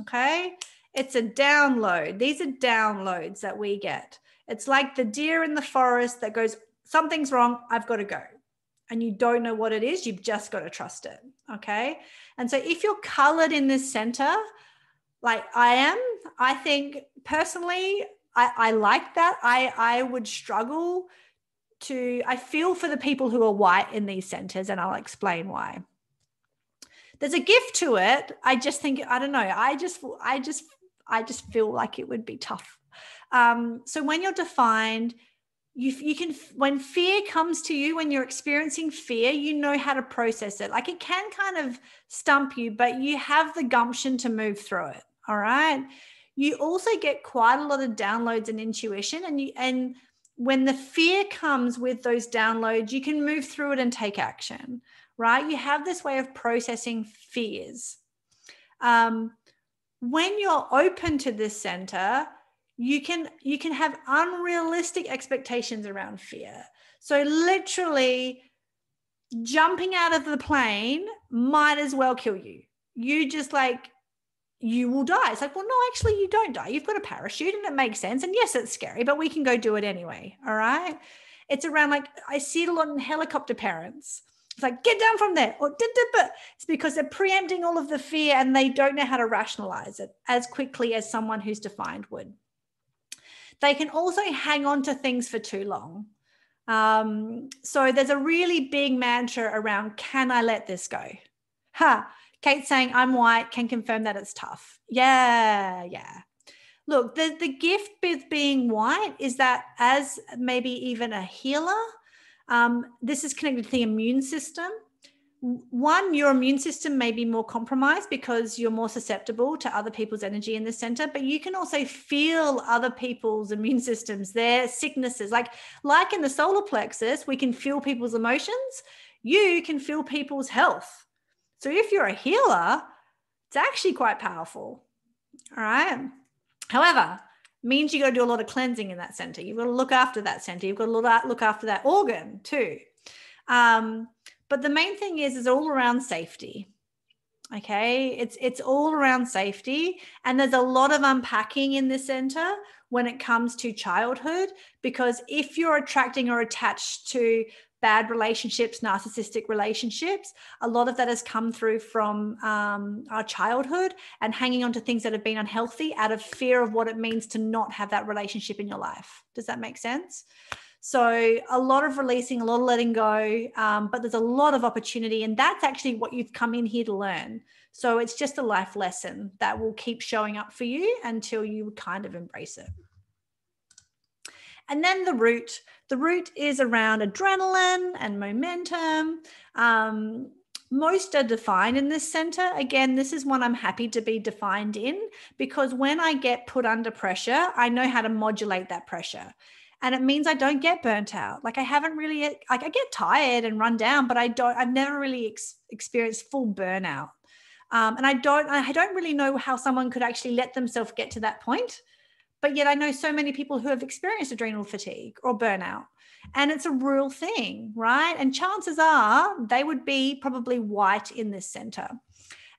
Okay. It's a download. These are downloads that we get. It's like the deer in the forest that goes, something's wrong, I've got to go. And you don't know what it is, you've just got to trust it. Okay. And so if you're colored in this center, like I am, I think personally, I, I like that. I, I would struggle to, I feel for the people who are white in these centers, and I'll explain why. There's a gift to it. I just think, I don't know, I just, I just, I just feel like it would be tough. Um, so when you're defined, you, you can when fear comes to you when you're experiencing fear you know how to process it. Like it can kind of stump you but you have the gumption to move through it all right? You also get quite a lot of downloads and intuition and you and when the fear comes with those downloads you can move through it and take action right? You have this way of processing fears. Um, when you're open to this center you can you can have unrealistic expectations around fear. So literally jumping out of the plane might as well kill you. You just like you will die. It's like well no actually you don't die. You've got a parachute and it makes sense. And yes it's scary but we can go do it anyway all right? It's around like i see it a lot in helicopter parents it's like get down from there or it's because they're preempting all of the fear and they don't know how to rationalize it as quickly as someone who's defined would they can also hang on to things for too long. Um, so there's a really big mantra around can I let this go? Ha. Huh. Kate saying I'm white can confirm that it's tough. Yeah, yeah. Look, the, the gift with being white is that as maybe even a healer, um, this is connected to the immune system one, your immune system may be more compromised because you're more susceptible to other people's energy in the center, but you can also feel other people's immune systems, their sicknesses. Like, like in the solar plexus, we can feel people's emotions. You can feel people's health. So if you're a healer, it's actually quite powerful. All right. However, means you got to do a lot of cleansing in that center. You've got to look after that center. You've got to look after that organ too. Um, but the main thing is, is all around safety. Okay, it's it's all around safety, and there's a lot of unpacking in the center when it comes to childhood. Because if you're attracting or attached to bad relationships, narcissistic relationships, a lot of that has come through from um, our childhood and hanging on to things that have been unhealthy out of fear of what it means to not have that relationship in your life. Does that make sense? So a lot of releasing, a lot of letting go, um, but there's a lot of opportunity, and that's actually what you've come in here to learn. So it's just a life lesson that will keep showing up for you until you kind of embrace it. And then the root. The root is around adrenaline and momentum. Um, most are defined in this center. Again, this is one I'm happy to be defined in because when I get put under pressure, I know how to modulate that pressure and it means I don't get burnt out. Like I haven't really like I get tired and run down, but I don't. I've never really ex- experienced full burnout, um, and I don't. I don't really know how someone could actually let themselves get to that point. But yet I know so many people who have experienced adrenal fatigue or burnout, and it's a real thing, right? And chances are they would be probably white in this center.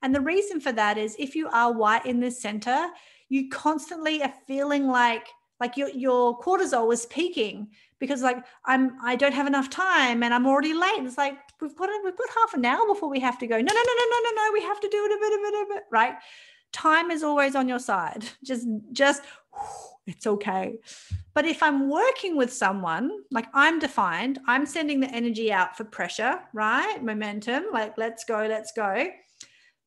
And the reason for that is if you are white in this center, you constantly are feeling like like your your cortisol is peaking because like i'm i don't have enough time and i'm already late it's like we've got we've got half an hour before we have to go no no no no no no no we have to do it a bit a bit a bit right time is always on your side just just it's okay but if i'm working with someone like i'm defined i'm sending the energy out for pressure right momentum like let's go let's go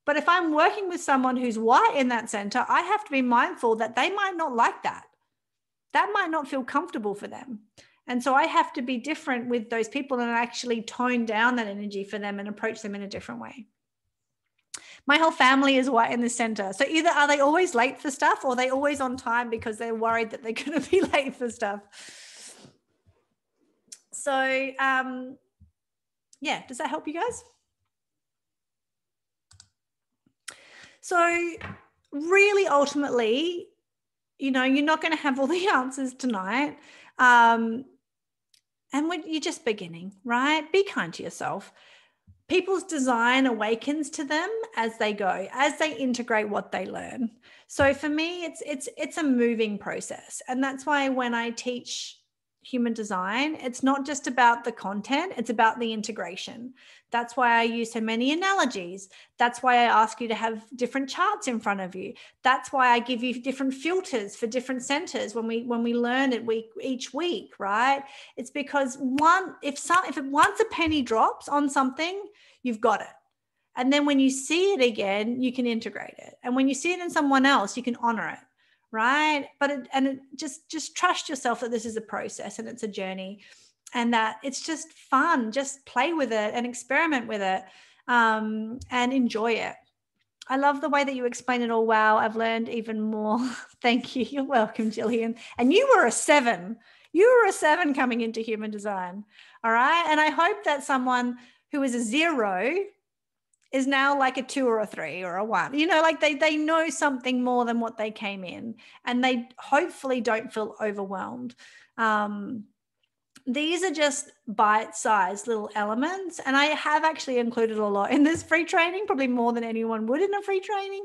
but if i'm working with someone who's white in that center i have to be mindful that they might not like that that might not feel comfortable for them. And so I have to be different with those people and actually tone down that energy for them and approach them in a different way. My whole family is white in the center. So either are they always late for stuff or they always on time because they're worried that they're going to be late for stuff. So, um, yeah, does that help you guys? So, really, ultimately, you know you're not going to have all the answers tonight um, and when you're just beginning right be kind to yourself people's design awakens to them as they go as they integrate what they learn. So for me it's it's it's a moving process. And that's why when i teach human design it's not just about the content it's about the integration. That's why i use so many analogies. That's why i ask you to have different charts in front of you. That's why i give you different filters for different centers when we when we learn it week each week right? It's because one if some if once a penny drops on something you've got it and then when you see it again you can integrate it and when you see it in someone else you can honor it right but it, and it just just trust yourself that this is a process and it's a journey and that it's just fun just play with it and experiment with it um, and enjoy it I love the way that you explain it all. Wow, I've learned even more. Thank you. You're welcome, Jillian. And you were a seven. You were a seven coming into human design. All right. And I hope that someone who is a zero is now like a two or a three or a one. You know like they they know something more than what they came in and they hopefully don't feel overwhelmed. Um, these are just bite-sized little elements and i have actually included a lot in this free training probably more than anyone would in a free training.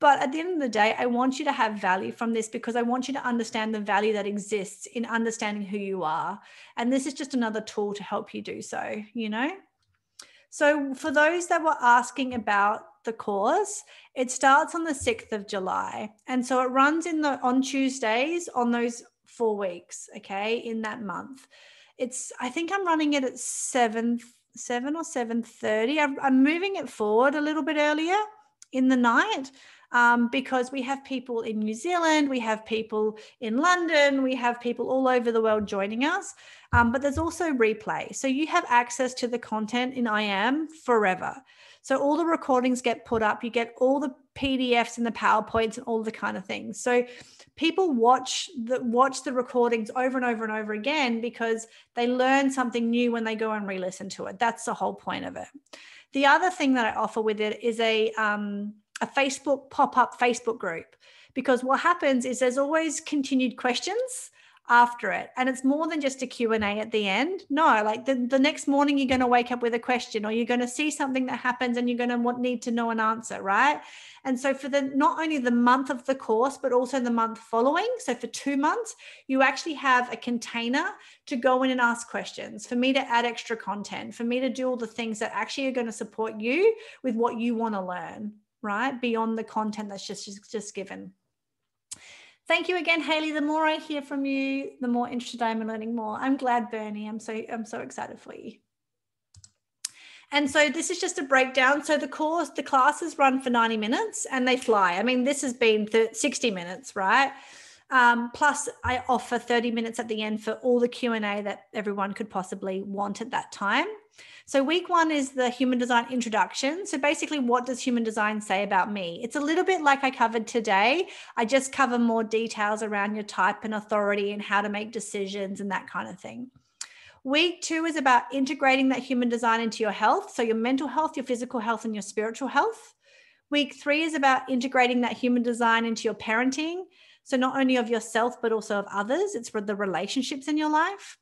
But at the end of the day i want you to have value from this because i want you to understand the value that exists in understanding who you are. And this is just another tool to help you do so you know so, for those that were asking about the course, it starts on the 6th of July. And so it runs in the on Tuesdays on those 4 weeks, okay, in that month. It's I think I'm running it at 7 7 or 7:30. I'm, I'm moving it forward a little bit earlier in the night um, because we have people in New Zealand, we have people in London, we have people all over the world joining us. Um, but there's also replay. So you have access to the content in I am forever. So all the recordings get put up, you get all the PDFs and the PowerPoints and all the kind of things. So people watch the watch the recordings over and over and over again because they learn something new when they go and re-listen to it. That's the whole point of it. The other thing that I offer with it is a um, a Facebook pop up Facebook group. Because what happens is there's always continued questions after it and it's more than just a q&a at the end. No like the, the next morning you're going to wake up with a question or you're going to see something that happens and you're going to want, need to know an answer right? And so for the not only the month of the course but also the month following so for two months you actually have a container to go in and ask questions for me to add extra content for me to do all the things that actually are going to support you with what you want to learn right? Beyond the content that's just, just, just given. Thank you again, Hayley. The more I hear from you, the more interested I am in learning more. I'm glad, Bernie. I'm so I'm so excited for you. And so this is just a breakdown. So the course, the classes run for 90 minutes and they fly. I mean, this has been 60 minutes, right? Um, plus, I offer 30 minutes at the end for all the Q&A that everyone could possibly want at that time. So, week one is the human design introduction. So, basically, what does human design say about me? It's a little bit like I covered today. I just cover more details around your type and authority and how to make decisions and that kind of thing. Week two is about integrating that human design into your health. So, your mental health, your physical health, and your spiritual health. Week three is about integrating that human design into your parenting. So, not only of yourself, but also of others, it's for the relationships in your life.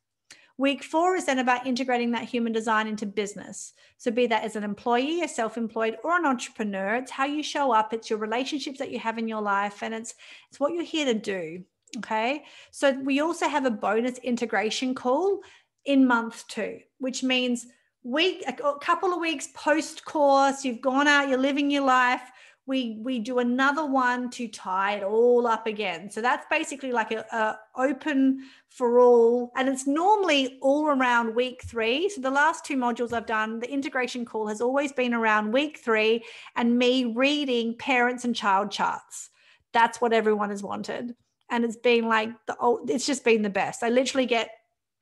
Week four is then about integrating that human design into business. So, be that as an employee, a self employed, or an entrepreneur, it's how you show up, it's your relationships that you have in your life, and it's, it's what you're here to do. Okay. So, we also have a bonus integration call in month two, which means week a couple of weeks post course you've gone out you're living your life we we do another one to tie it all up again. So that's basically like a, a, open for all. And it's normally all around week three. So the last two modules i've done the integration call has always been around week three and me reading parents and child charts. That's what everyone has wanted. And it's been like the oh it's just been the best. I literally get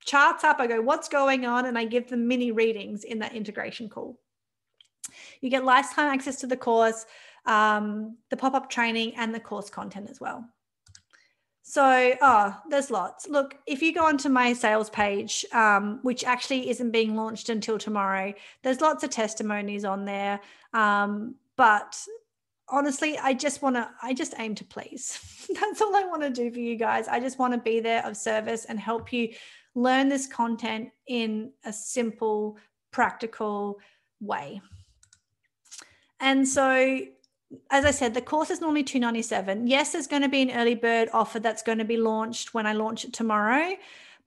charts up i go what's going on? and i give them mini readings in that integration call. You get lifetime access to the course um, the pop up training, and the course content as well. So, oh, there's lots. Look, if you go onto my sales page, um, which actually isn't being launched until tomorrow, there's lots of testimonies on there. Um, but honestly, I just want to, I just aim to please. That's all I want to do for you guys. I just want to be there of service and help you learn this content in a simple, practical, way. And so as I said, the course is normally 297. Yes, there's going to be an early bird offer that's going to be launched when I launch it tomorrow.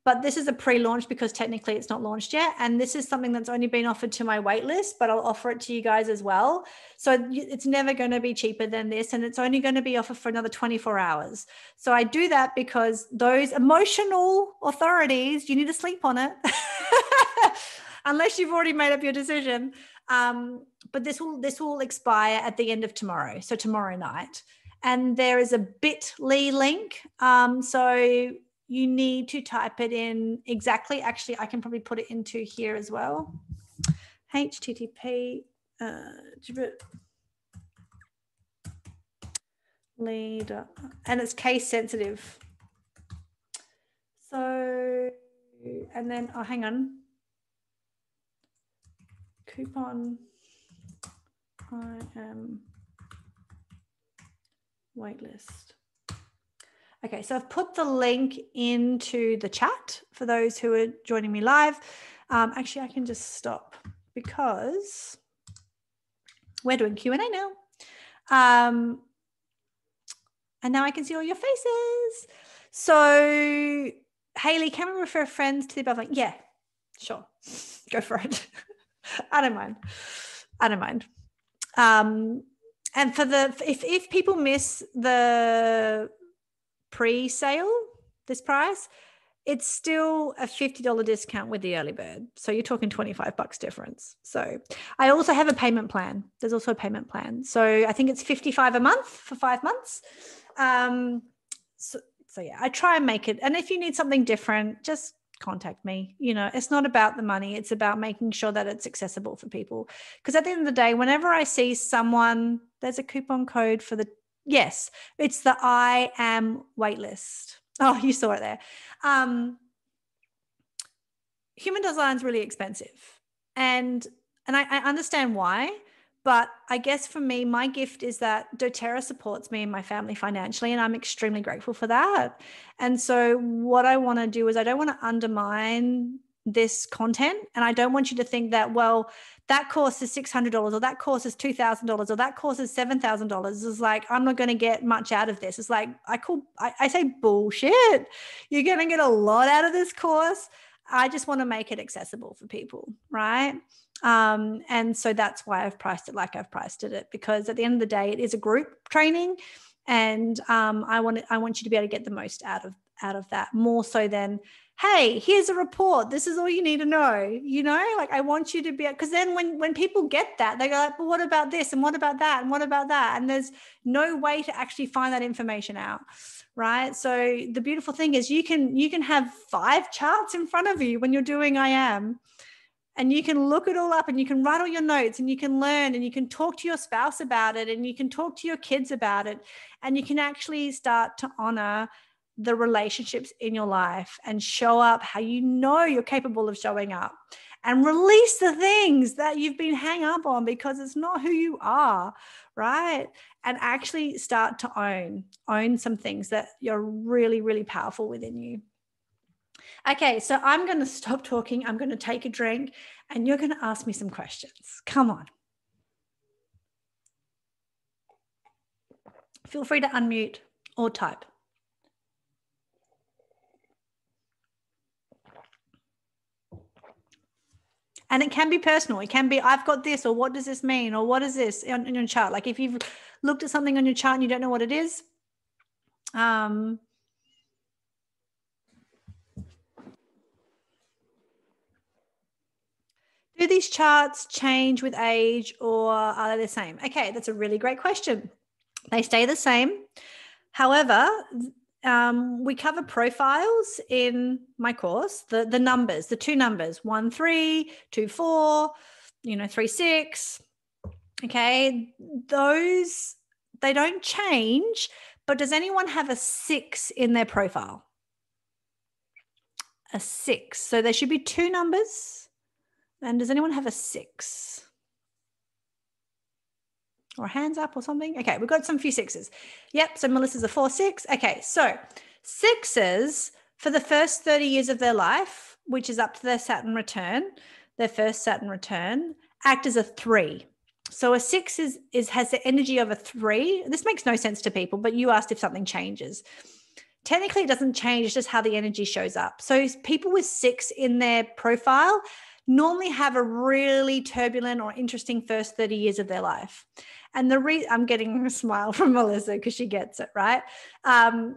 But this is a pre-launch because technically it's not launched yet. And this is something that's only been offered to my waitlist, but I'll offer it to you guys as well. So it's never going to be cheaper than this. And it's only going to be offered for another 24 hours. So I do that because those emotional authorities, you need to sleep on it. Unless you've already made up your decision um, but this will this will expire at the end of tomorrow, so tomorrow night. And there is a Bitly link. Um, so you need to type it in exactly. Actually, I can probably put it into here as well. HTTP uh, leader, and it's case sensitive. So, and then oh, hang on coupon. I am waitlist. Okay, so I've put the link into the chat for those who are joining me live. Um, actually, I can just stop because we're doing Q&A now. Um, and now I can see all your faces. So, Hayley, can we refer friends to the above link? Yeah, sure. Go for it. I don't mind. I don't mind. Um, and for the if if people miss the pre-sale this price, it's still a $50 discount with the early bird. So you're talking 25 bucks difference. So I also have a payment plan. There's also a payment plan. So I think it's 55 a month for five months. Um, so, so yeah, I try and make it. And if you need something different, just contact me. You know, it's not about the money, it's about making sure that it's accessible for people. Because at the end of the day, whenever I see someone, there's a coupon code for the, yes, it's the I am waitlist. Oh, you saw it there. Um, human design is really expensive. And and I, I understand why but I guess for me, my gift is that doTERRA supports me and my family financially, and I'm extremely grateful for that. And so, what I want to do is, I don't want to undermine this content. And I don't want you to think that, well, that course is $600 or that course is $2,000 or that course is $7,000. It's like, I'm not going to get much out of this. It's like, I call, I, I say bullshit. You're going to get a lot out of this course. I just want to make it accessible for people, right? Um, and so that's why I've priced it like I've priced it, because at the end of the day, it is a group training, and um, I want I want you to be able to get the most out of out of that more so than hey here's a report. This is all you need to know you know? Like i want you to be because then when when people get that they go like but what about this? And what about that? And what about that? And there's no way to actually find that information out right? So the beautiful thing is you can you can have five charts in front of you when you're doing i am and you can look it all up and you can write all your notes and you can learn and you can talk to your spouse about it and you can talk to your kids about it and you can actually start to honor the relationships in your life and show up how you know you're capable of showing up and release the things that you've been hang up on because it's not who you are right and actually start to own own some things that you're really really powerful within you Okay, so I'm going to stop talking. I'm going to take a drink and you're going to ask me some questions. Come on. Feel free to unmute or type. And it can be personal. It can be, I've got this, or what does this mean, or what is this on, on your chart? Like if you've looked at something on your chart and you don't know what it is, um, Do these charts change with age or are they the same? Okay, that's a really great question. They stay the same. However, um, we cover profiles in my course, the, the numbers, the two numbers, one, three, two, four, you know, three, six. Okay, those, they don't change, but does anyone have a six in their profile? A six. So there should be two numbers and does anyone have a six? Or hands up or something? Okay, we've got some few sixes. Yep, so Melissa's a four, six. Okay, so sixes for the first 30 years of their life, which is up to their Saturn return, their first Saturn return, act as a three. So a six is, is has the energy of a three. This makes no sense to people, but you asked if something changes. Technically, it doesn't change, it's just how the energy shows up. So people with six in their profile normally have a really turbulent or interesting first 30 years of their life. And the re I'm getting a smile from Melissa because she gets it, right? Um,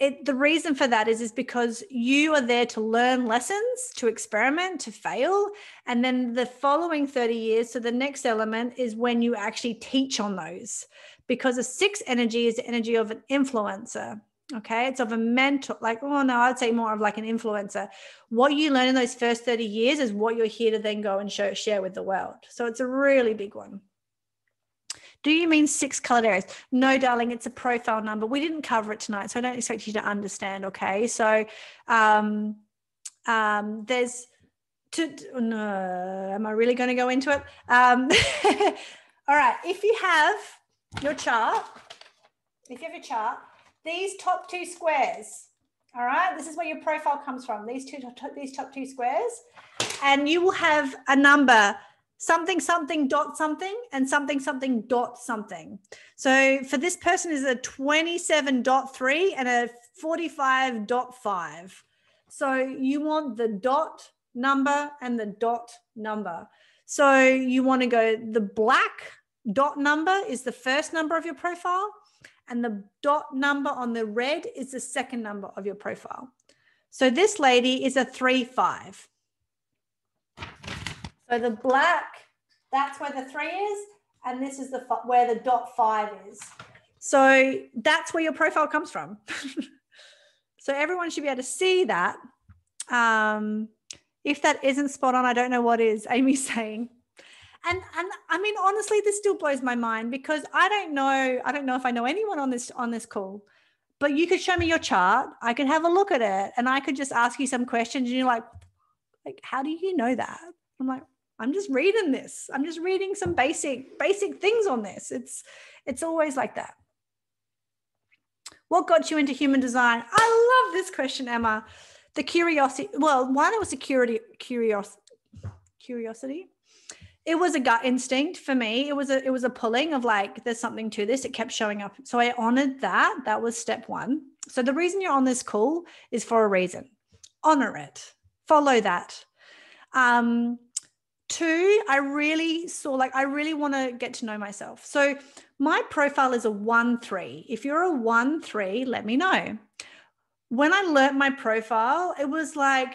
it, the reason for that is is because you are there to learn lessons to experiment to fail. And then the following 30 years so the next element is when you actually teach on those. Because a six energy is the energy of an influencer okay? It's of a mentor like oh no i'd say more of like an influencer. What you learn in those first 30 years is what you're here to then go and show, share with the world. So it's a really big one do you mean six colored areas? No, darling, it's a profile number. We didn't cover it tonight, so I don't expect you to understand. Okay. So um, um, there's to, no, am I really going to go into it? Um, all right. If you have your chart, if you have your chart, these top two squares, all right, this is where your profile comes from. These two, these top two squares, and you will have a number something something dot something and something something dot something. So for this person is a 27.3 and a 45.5. So you want the dot number and the dot number. So you want to go the black dot number is the first number of your profile and the dot number on the red is the second number of your profile. So this lady is a 3 5. So the black, that's where the three is, and this is the where the dot five is. So that's where your profile comes from. so everyone should be able to see that. Um, if that isn't spot on, I don't know what is. Amy's saying. And and I mean honestly, this still blows my mind because I don't know. I don't know if I know anyone on this on this call. But you could show me your chart. I could have a look at it, and I could just ask you some questions, and you're like, like, how do you know that? I'm like, I'm just reading this. I'm just reading some basic basic things on this. It's it's always like that. What got you into human design? I love this question, Emma. The curiosity. Well, one, it was a curiosity. Curios, curiosity. It was a gut instinct for me. It was a it was a pulling of like there's something to this. It kept showing up. So I honored that. That was step one. So the reason you're on this call is for a reason. Honor it. Follow that. Um, Two, I really saw like I really want to get to know myself. So my profile is a one three. If you're a one three, let me know. When I learnt my profile, it was like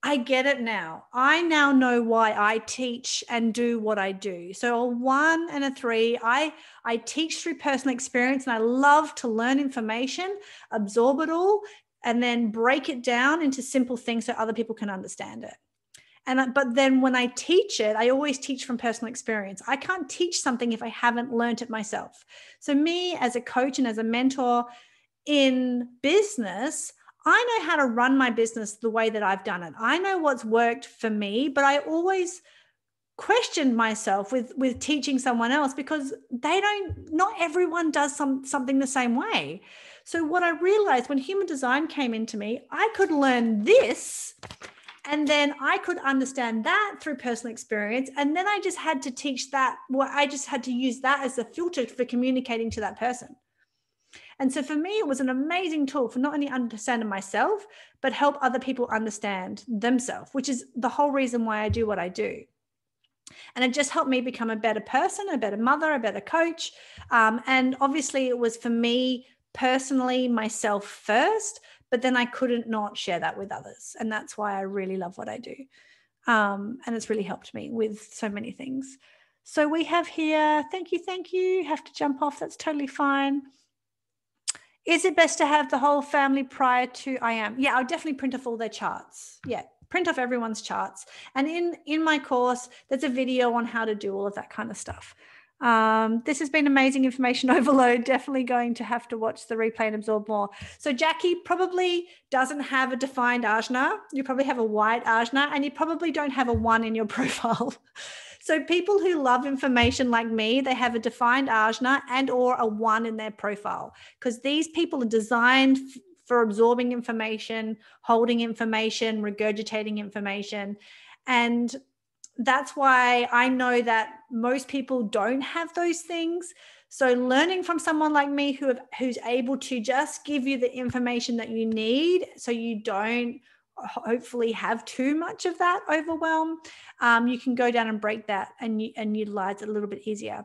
I get it now. I now know why I teach and do what I do. So a one and a three, I I teach through personal experience and I love to learn information, absorb it all, and then break it down into simple things so other people can understand it and but then when i teach it i always teach from personal experience. I can't teach something if i haven't learned it myself. So me as a coach and as a mentor in business i know how to run my business the way that i've done it. I know what's worked for me but i always questioned myself with with teaching someone else because they don't not everyone does some something the same way. So what i realized when human design came into me i could learn this and then I could understand that through personal experience. And then I just had to teach that, well, I just had to use that as a filter for communicating to that person. And so for me, it was an amazing tool for not only understanding myself, but help other people understand themselves, which is the whole reason why I do what I do. And it just helped me become a better person, a better mother, a better coach. Um, and obviously, it was for me personally, myself first, but then I couldn't not share that with others. And that's why I really love what I do. Um, and it's really helped me with so many things. So we have here, thank you, thank you. Have to jump off, that's totally fine. Is it best to have the whole family prior to I am? Yeah, I'll definitely print off all their charts. Yeah, print off everyone's charts. And in in my course, there's a video on how to do all of that kind of stuff. Um, this has been amazing information overload. Definitely going to have to watch the replay and absorb more. So Jackie probably doesn't have a defined ajna. You probably have a white ajna and you probably don't have a one in your profile. so people who love information like me, they have a defined ajna and or a one in their profile because these people are designed for absorbing information, holding information, regurgitating information. And that's why I know that most people don't have those things. So learning from someone like me who have, who's able to just give you the information that you need so you don't hopefully have too much of that overwhelm, um, you can go down and break that and, and utilize it a little bit easier.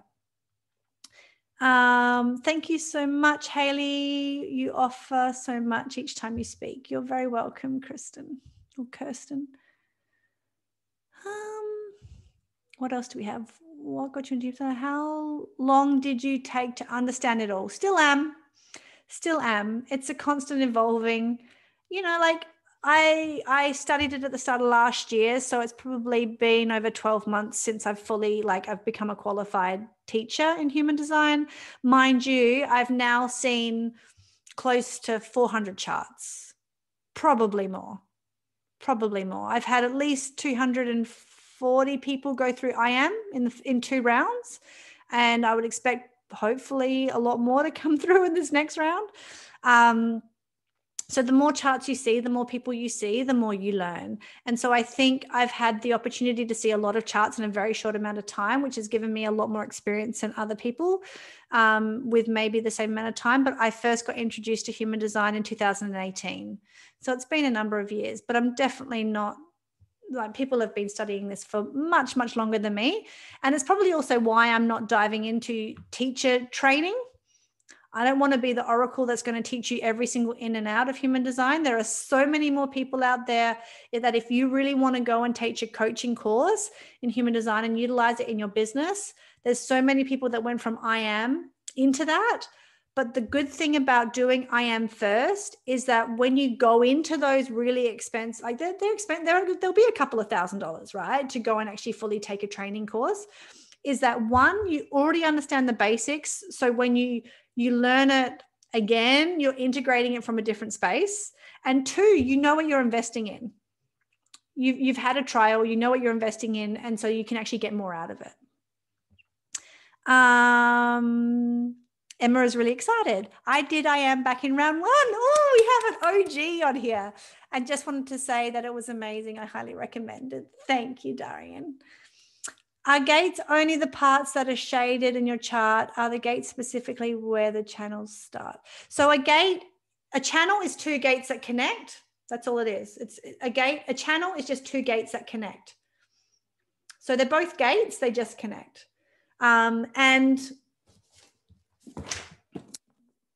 Um, thank you so much, Hayley. You offer so much each time you speak. You're very welcome, Kristen or Kirsten. Um, what else do we have? What got you into How long did you take to understand it all? Still am. Still am. It's a constant evolving. You know, like I I studied it at the start of last year, so it's probably been over 12 months since I've fully like I've become a qualified teacher in human design. Mind you, I've now seen close to 400 charts. Probably more. Probably more. I've had at least 240 people go through I AM in the, in two rounds, and I would expect hopefully a lot more to come through in this next round. Um, so the more charts you see, the more people you see, the more you learn. And so I think I've had the opportunity to see a lot of charts in a very short amount of time, which has given me a lot more experience than other people um, with maybe the same amount of time. But I first got introduced to human design in 2018. So it's been a number of years, but I'm definitely not like people have been studying this for much much longer than me and it's probably also why i'm not diving into teacher training I don't want to be the oracle that's going to teach you every single in and out of human design. There are so many more people out there that if you really want to go and teach a coaching course in human design and utilize it in your business, there's so many people that went from I am into that. But the good thing about doing I am first is that when you go into those really expensive, like they're, they're expensive, there'll be a couple of thousand dollars, right? To go and actually fully take a training course is that one, you already understand the basics. So when you you learn it again, you're integrating it from a different space. And two, you know what you're investing in. You've, you've had a trial, you know what you're investing in, and so you can actually get more out of it. Um, Emma is really excited. I did, I am back in round one. Oh, we have an OG on here. I just wanted to say that it was amazing. I highly recommend it. Thank you, Darian. Are gates only the parts that are shaded in your chart? Are the gates specifically where the channels start? So a gate, a channel is two gates that connect. That's all it is. It's a gate, a channel is just two gates that connect. So they're both gates, they just connect. Um, and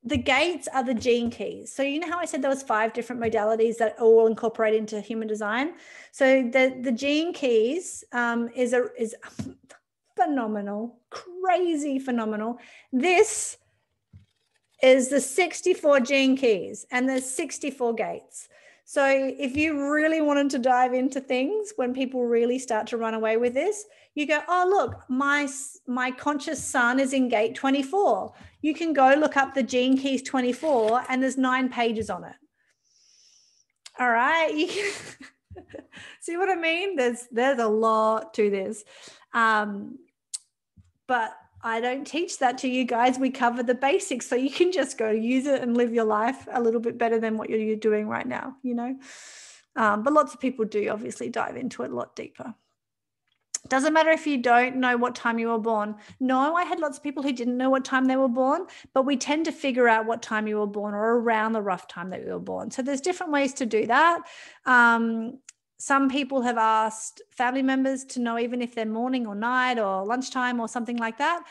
the gates are the gene keys. So you know how I said there was five different modalities that all incorporate into human design. So the the gene keys um, is a is phenomenal, crazy phenomenal. This is the 64 gene keys and there's 64 gates. So if you really wanted to dive into things when people really start to run away with this, you go, oh look, my my conscious sun is in gate 24. You can go look up the gene keys 24 and there's nine pages on it. All right. You can see what I mean? There's there's a lot to this. Um, but I don't teach that to you guys. We cover the basics so you can just go use it and live your life a little bit better than what you're doing right now, you know. Um, but lots of people do obviously dive into it a lot deeper. Doesn't matter if you don't know what time you were born. No, I had lots of people who didn't know what time they were born, but we tend to figure out what time you were born or around the rough time that you were born. So there's different ways to do that. Um, some people have asked family members to know even if they're morning or night or lunchtime or something like that.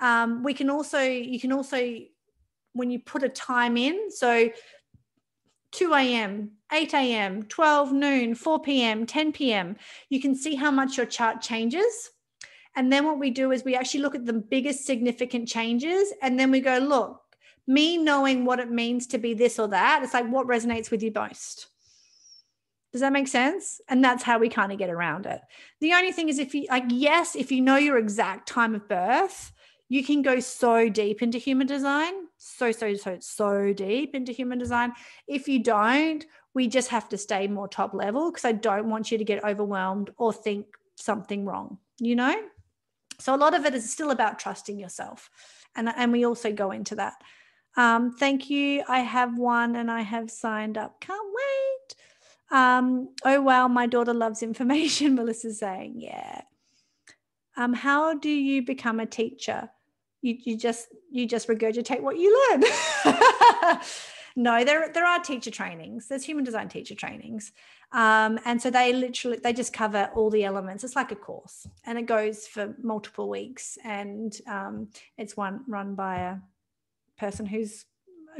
Um, we can also, you can also, when you put a time in, so 2 a.m., 8 a.m., 12 noon, 4 p.m., 10 p.m., you can see how much your chart changes. And then what we do is we actually look at the biggest significant changes and then we go, look, me knowing what it means to be this or that, it's like what resonates with you most. Does that make sense? And that's how we kind of get around it. The only thing is, if you like, yes, if you know your exact time of birth, you can go so deep into human design, so, so, so, so deep into human design. If you don't, we just have to stay more top level because I don't want you to get overwhelmed or think something wrong, you know? So a lot of it is still about trusting yourself. And, and we also go into that. Um, thank you. I have one and I have signed up. Can't wait. Um, oh, wow, my daughter loves information, Melissa's saying. Yeah. Um, how do you become a teacher? You, you just you just regurgitate what you learn. no, there there are teacher trainings. There's human design teacher trainings, um, and so they literally they just cover all the elements. It's like a course, and it goes for multiple weeks, and um, it's one run by a person who's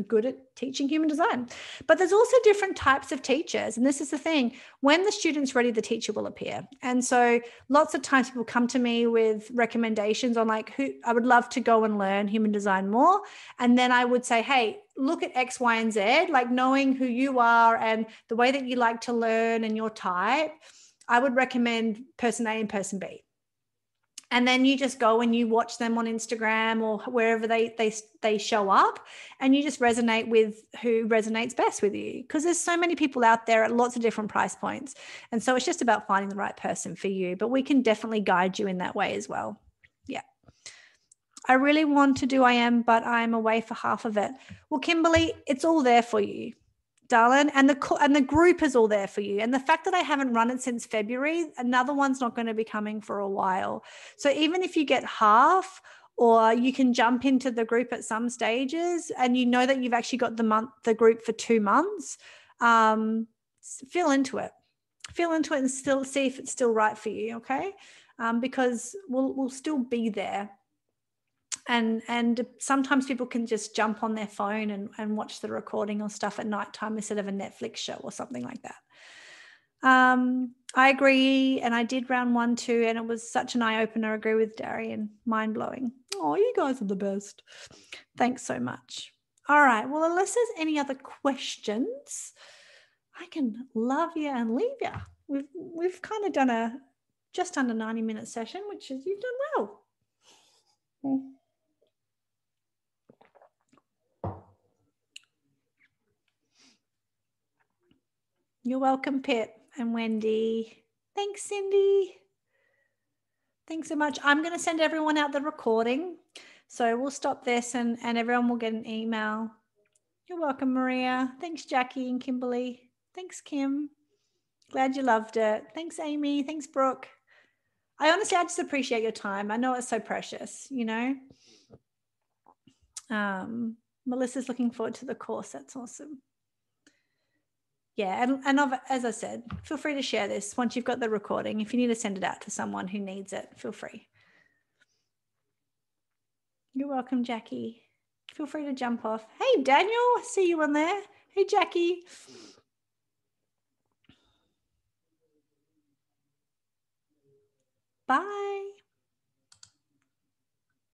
good at teaching human design. But there's also different types of teachers. And this is the thing when the student's ready, the teacher will appear. And so lots of times people come to me with recommendations on like who I would love to go and learn human design more. And then I would say, hey, look at X, Y, and Z, like knowing who you are and the way that you like to learn and your type. I would recommend person A and person B and then you just go and you watch them on Instagram or wherever they they they show up and you just resonate with who resonates best with you. Because there's so many people out there at lots of different price points and so it's just about finding the right person for you but we can definitely guide you in that way as well. Yeah. I really want to do I am but I'm away for half of it. Well Kimberly it's all there for you darling and the and the group is all there for you. And the fact that i haven't run it since february another one's not going to be coming for a while. So even if you get half or you can jump into the group at some stages and you know that you've actually got the month the group for two months um, feel into it. Feel into it and still see if it's still right for you okay? Um, because we'll, we'll still be there and and sometimes people can just jump on their phone and, and watch the recording or stuff at nighttime instead of a netflix show or something like that. Um, i agree and i did round one too and it was such an eye-opener. I agree with darian. Mind-blowing. Oh you guys are the best. Thanks so much. All right well unless there's any other questions i can love you and leave you we've we've kind of done a just under 90 minute session which is you've done well You're welcome, Pip and Wendy. Thanks, Cindy. Thanks so much. I'm going to send everyone out the recording. So we'll stop this and, and everyone will get an email. You're welcome, Maria. Thanks, Jackie and Kimberly. Thanks, Kim. Glad you loved it. Thanks, Amy. Thanks, Brooke. I honestly, I just appreciate your time. I know it's so precious, you know. Um, Melissa's looking forward to the course. That's awesome yeah and, and as i said feel free to share this once you've got the recording. If you need to send it out to someone who needs it feel free. You're welcome jackie. Feel free to jump off. Hey daniel I see you on there. Hey jackie. Bye